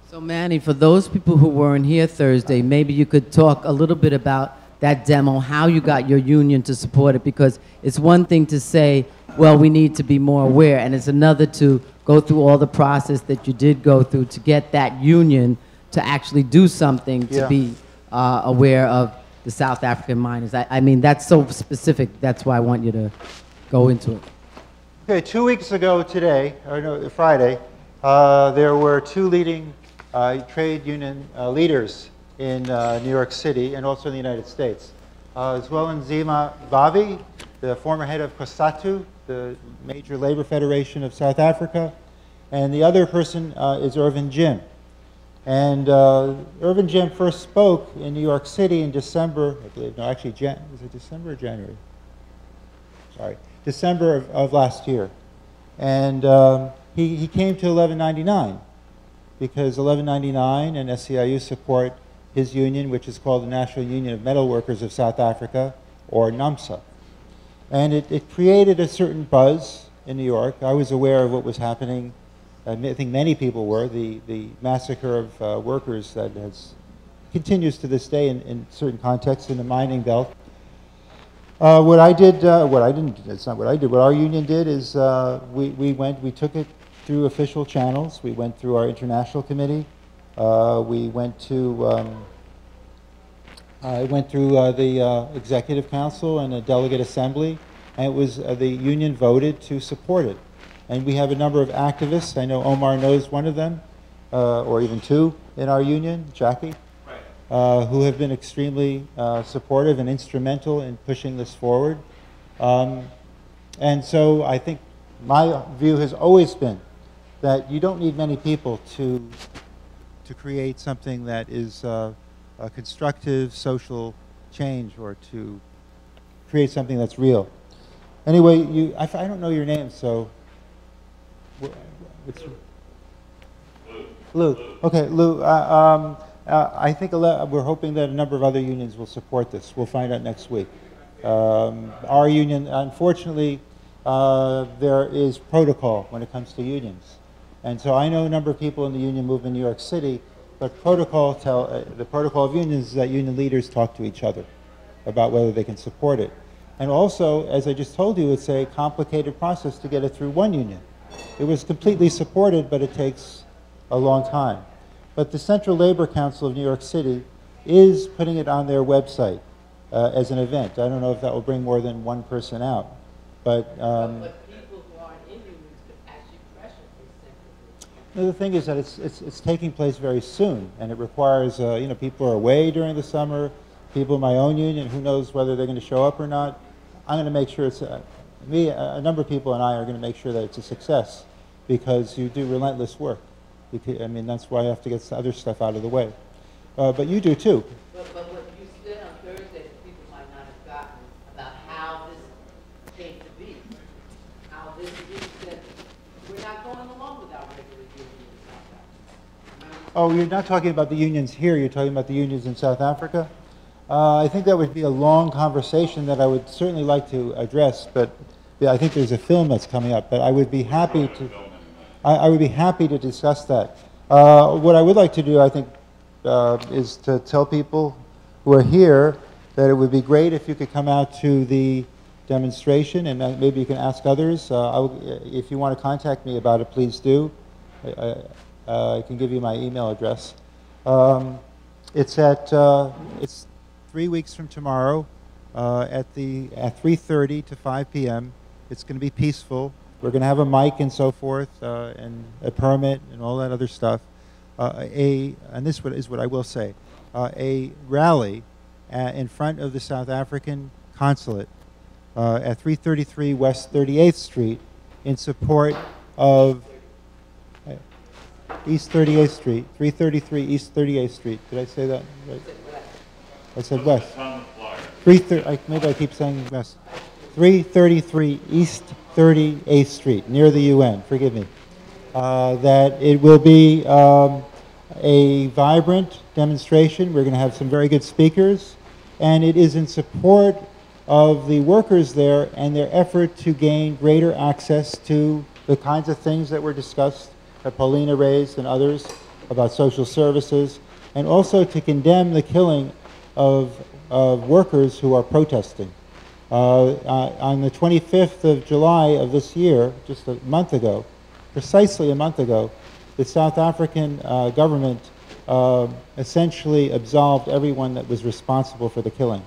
So Manny, for those people who weren't here Thursday, maybe you could talk a little bit about that demo, how you got your union to support it, because it's one thing to say, well, we need to be more aware, and it's another to go through all the process that you did go through to get that union to actually do something to Yeah. be uh, aware of the South African miners. I, I mean, that's so specific. That's why I want you to go into it. Okay, two weeks ago today, or no, Friday, uh, there were two leading uh, trade union uh, leaders in uh, New York City and also in the United States. Uh, Zwelinzima Vavi, the former head of COSATU, the major labor federation of South Africa, and the other person uh, is Irvin Jim. And uh, Irvin Jim first spoke in New York City in December, I believe, no, actually, Jan- was it December or January? sorry, December of, of last year. And um, he, he came to 1199 because 1199 and SEIU support his union, which is called the National Union of Metal Workers of South Africa, or NUMSA. And it, it created a certain buzz in New York. I was aware of what was happening. I think many people were. The, the massacre of uh, workers that has, continues to this day in, in certain contexts in the mining belt. Uh, what I did, uh, what I didn't, it's not what I did, what our union did is uh, we, we went, we took it through official channels. We went through our international committee. Uh, we went to, um, I went through uh, the executive council and a delegate assembly, and it was the union voted to support it. And we have a number of activists. I know Omar knows one of them, uh, or even two in our union, Jackie, uh, who have been extremely uh, supportive and instrumental in pushing this forward. Um, and so I think my view has always been that you don't need many people to to create something that is uh, a constructive social change or to create something that's real. Anyway, you, I, I don't know your name, so. What's Lou. Okay, Lou. Uh, um, uh, I think we're hoping that a number of other unions will support this. We'll find out next week. Um, our union, unfortunately, uh, there is protocol when it comes to unions. And so I know a number of people in the union movement in New York City, but protocol tell, uh, the protocol of unions is that union leaders talk to each other about whether they can support it. And also, as I just told you, it's a complicated process to get it through one union. It was completely supported, but it takes a long time. But the Central Labor Council of New York City is putting it on their website uh, as an event. I don't know if that will bring more than one person out, but um, But people who aren't in unions could actually pressure for No, the thing is that it's, it's, it's taking place very soon, and it requires, uh, you know, people are away during the summer, people in my own union, who knows whether they're going to show up or not. I'm going to make sure it's, uh, me, a, a number of people and I are going to make sure that it's a success, because you do relentless work. You I mean, that's why I have to get some other stuff out of the way. Uh, but you do too. But, but what you said on Thursday, people might not have gotten about how this came to be. How this is that we're not going along with our regular union in South Africa. Remember? Oh, you're not talking about the unions here, you're talking about the unions in South Africa? Uh, I think that would be a long conversation that I would certainly like to address, but yeah, I think there's a film that's coming up, but I would be happy to, I, I would be happy to discuss that. Uh, what I would like to do, I think, uh, is to tell people who are here that it would be great if you could come out to the demonstration, and maybe you can ask others. Uh, if you want to contact me about it, please do. I, I, uh, I can give you my email address. Um, it's at uh, it's three weeks from tomorrow uh, at the at 3:30 to 5 p.m. It's going to be peaceful. We're going to have a mic and so forth, uh, and a permit and all that other stuff. Uh, a and this is what I will say, uh, a rally uh, in front of the South African consulate uh, at 333 West 38th Street in support of uh, East 38th Street, 333 East 38th Street. Did I say that right? I said west. It's on 330, I- maybe I keep saying west. 333 East 38th Street, near the UN, forgive me. Uh, That it will be um, a vibrant demonstration. We're going to have some very good speakers. And it is in support of the workers there and their effort to gain greater access to the kinds of things that were discussed, that Paulina raised and others, about social services, and also to condemn the killing of, of workers who are protesting. Uh, uh, on the 25th of July of this year, just a month ago, precisely a month ago, the South African uh, government uh, essentially absolved everyone that was responsible for the killing.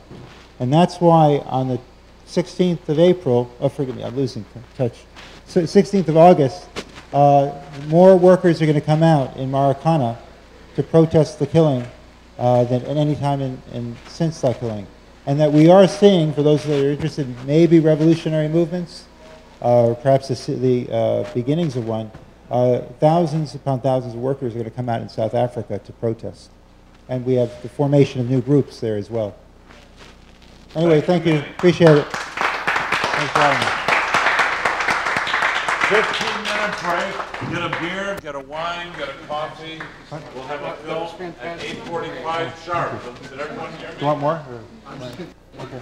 And that's why on the 16th of April, oh, forgive me, I'm losing touch. So 16th of August, uh, more workers are going to come out in Marikana to protest the killing than at any time in, in, since that killing. And that we are seeing, for those that are interested in maybe revolutionary movements, uh, or perhaps the, the uh, beginnings of one, uh, thousands upon thousands of workers are going to come out in South Africa to protest. And we have the formation of new groups there as well. Anyway, thank you. Appreciate it. Thanks for having me. Fifteen minute break, get a beer, get a wine, get a coffee. We'll have a film at eight forty-five sharp. Did everyone hear me? Do you want more? or- Okay.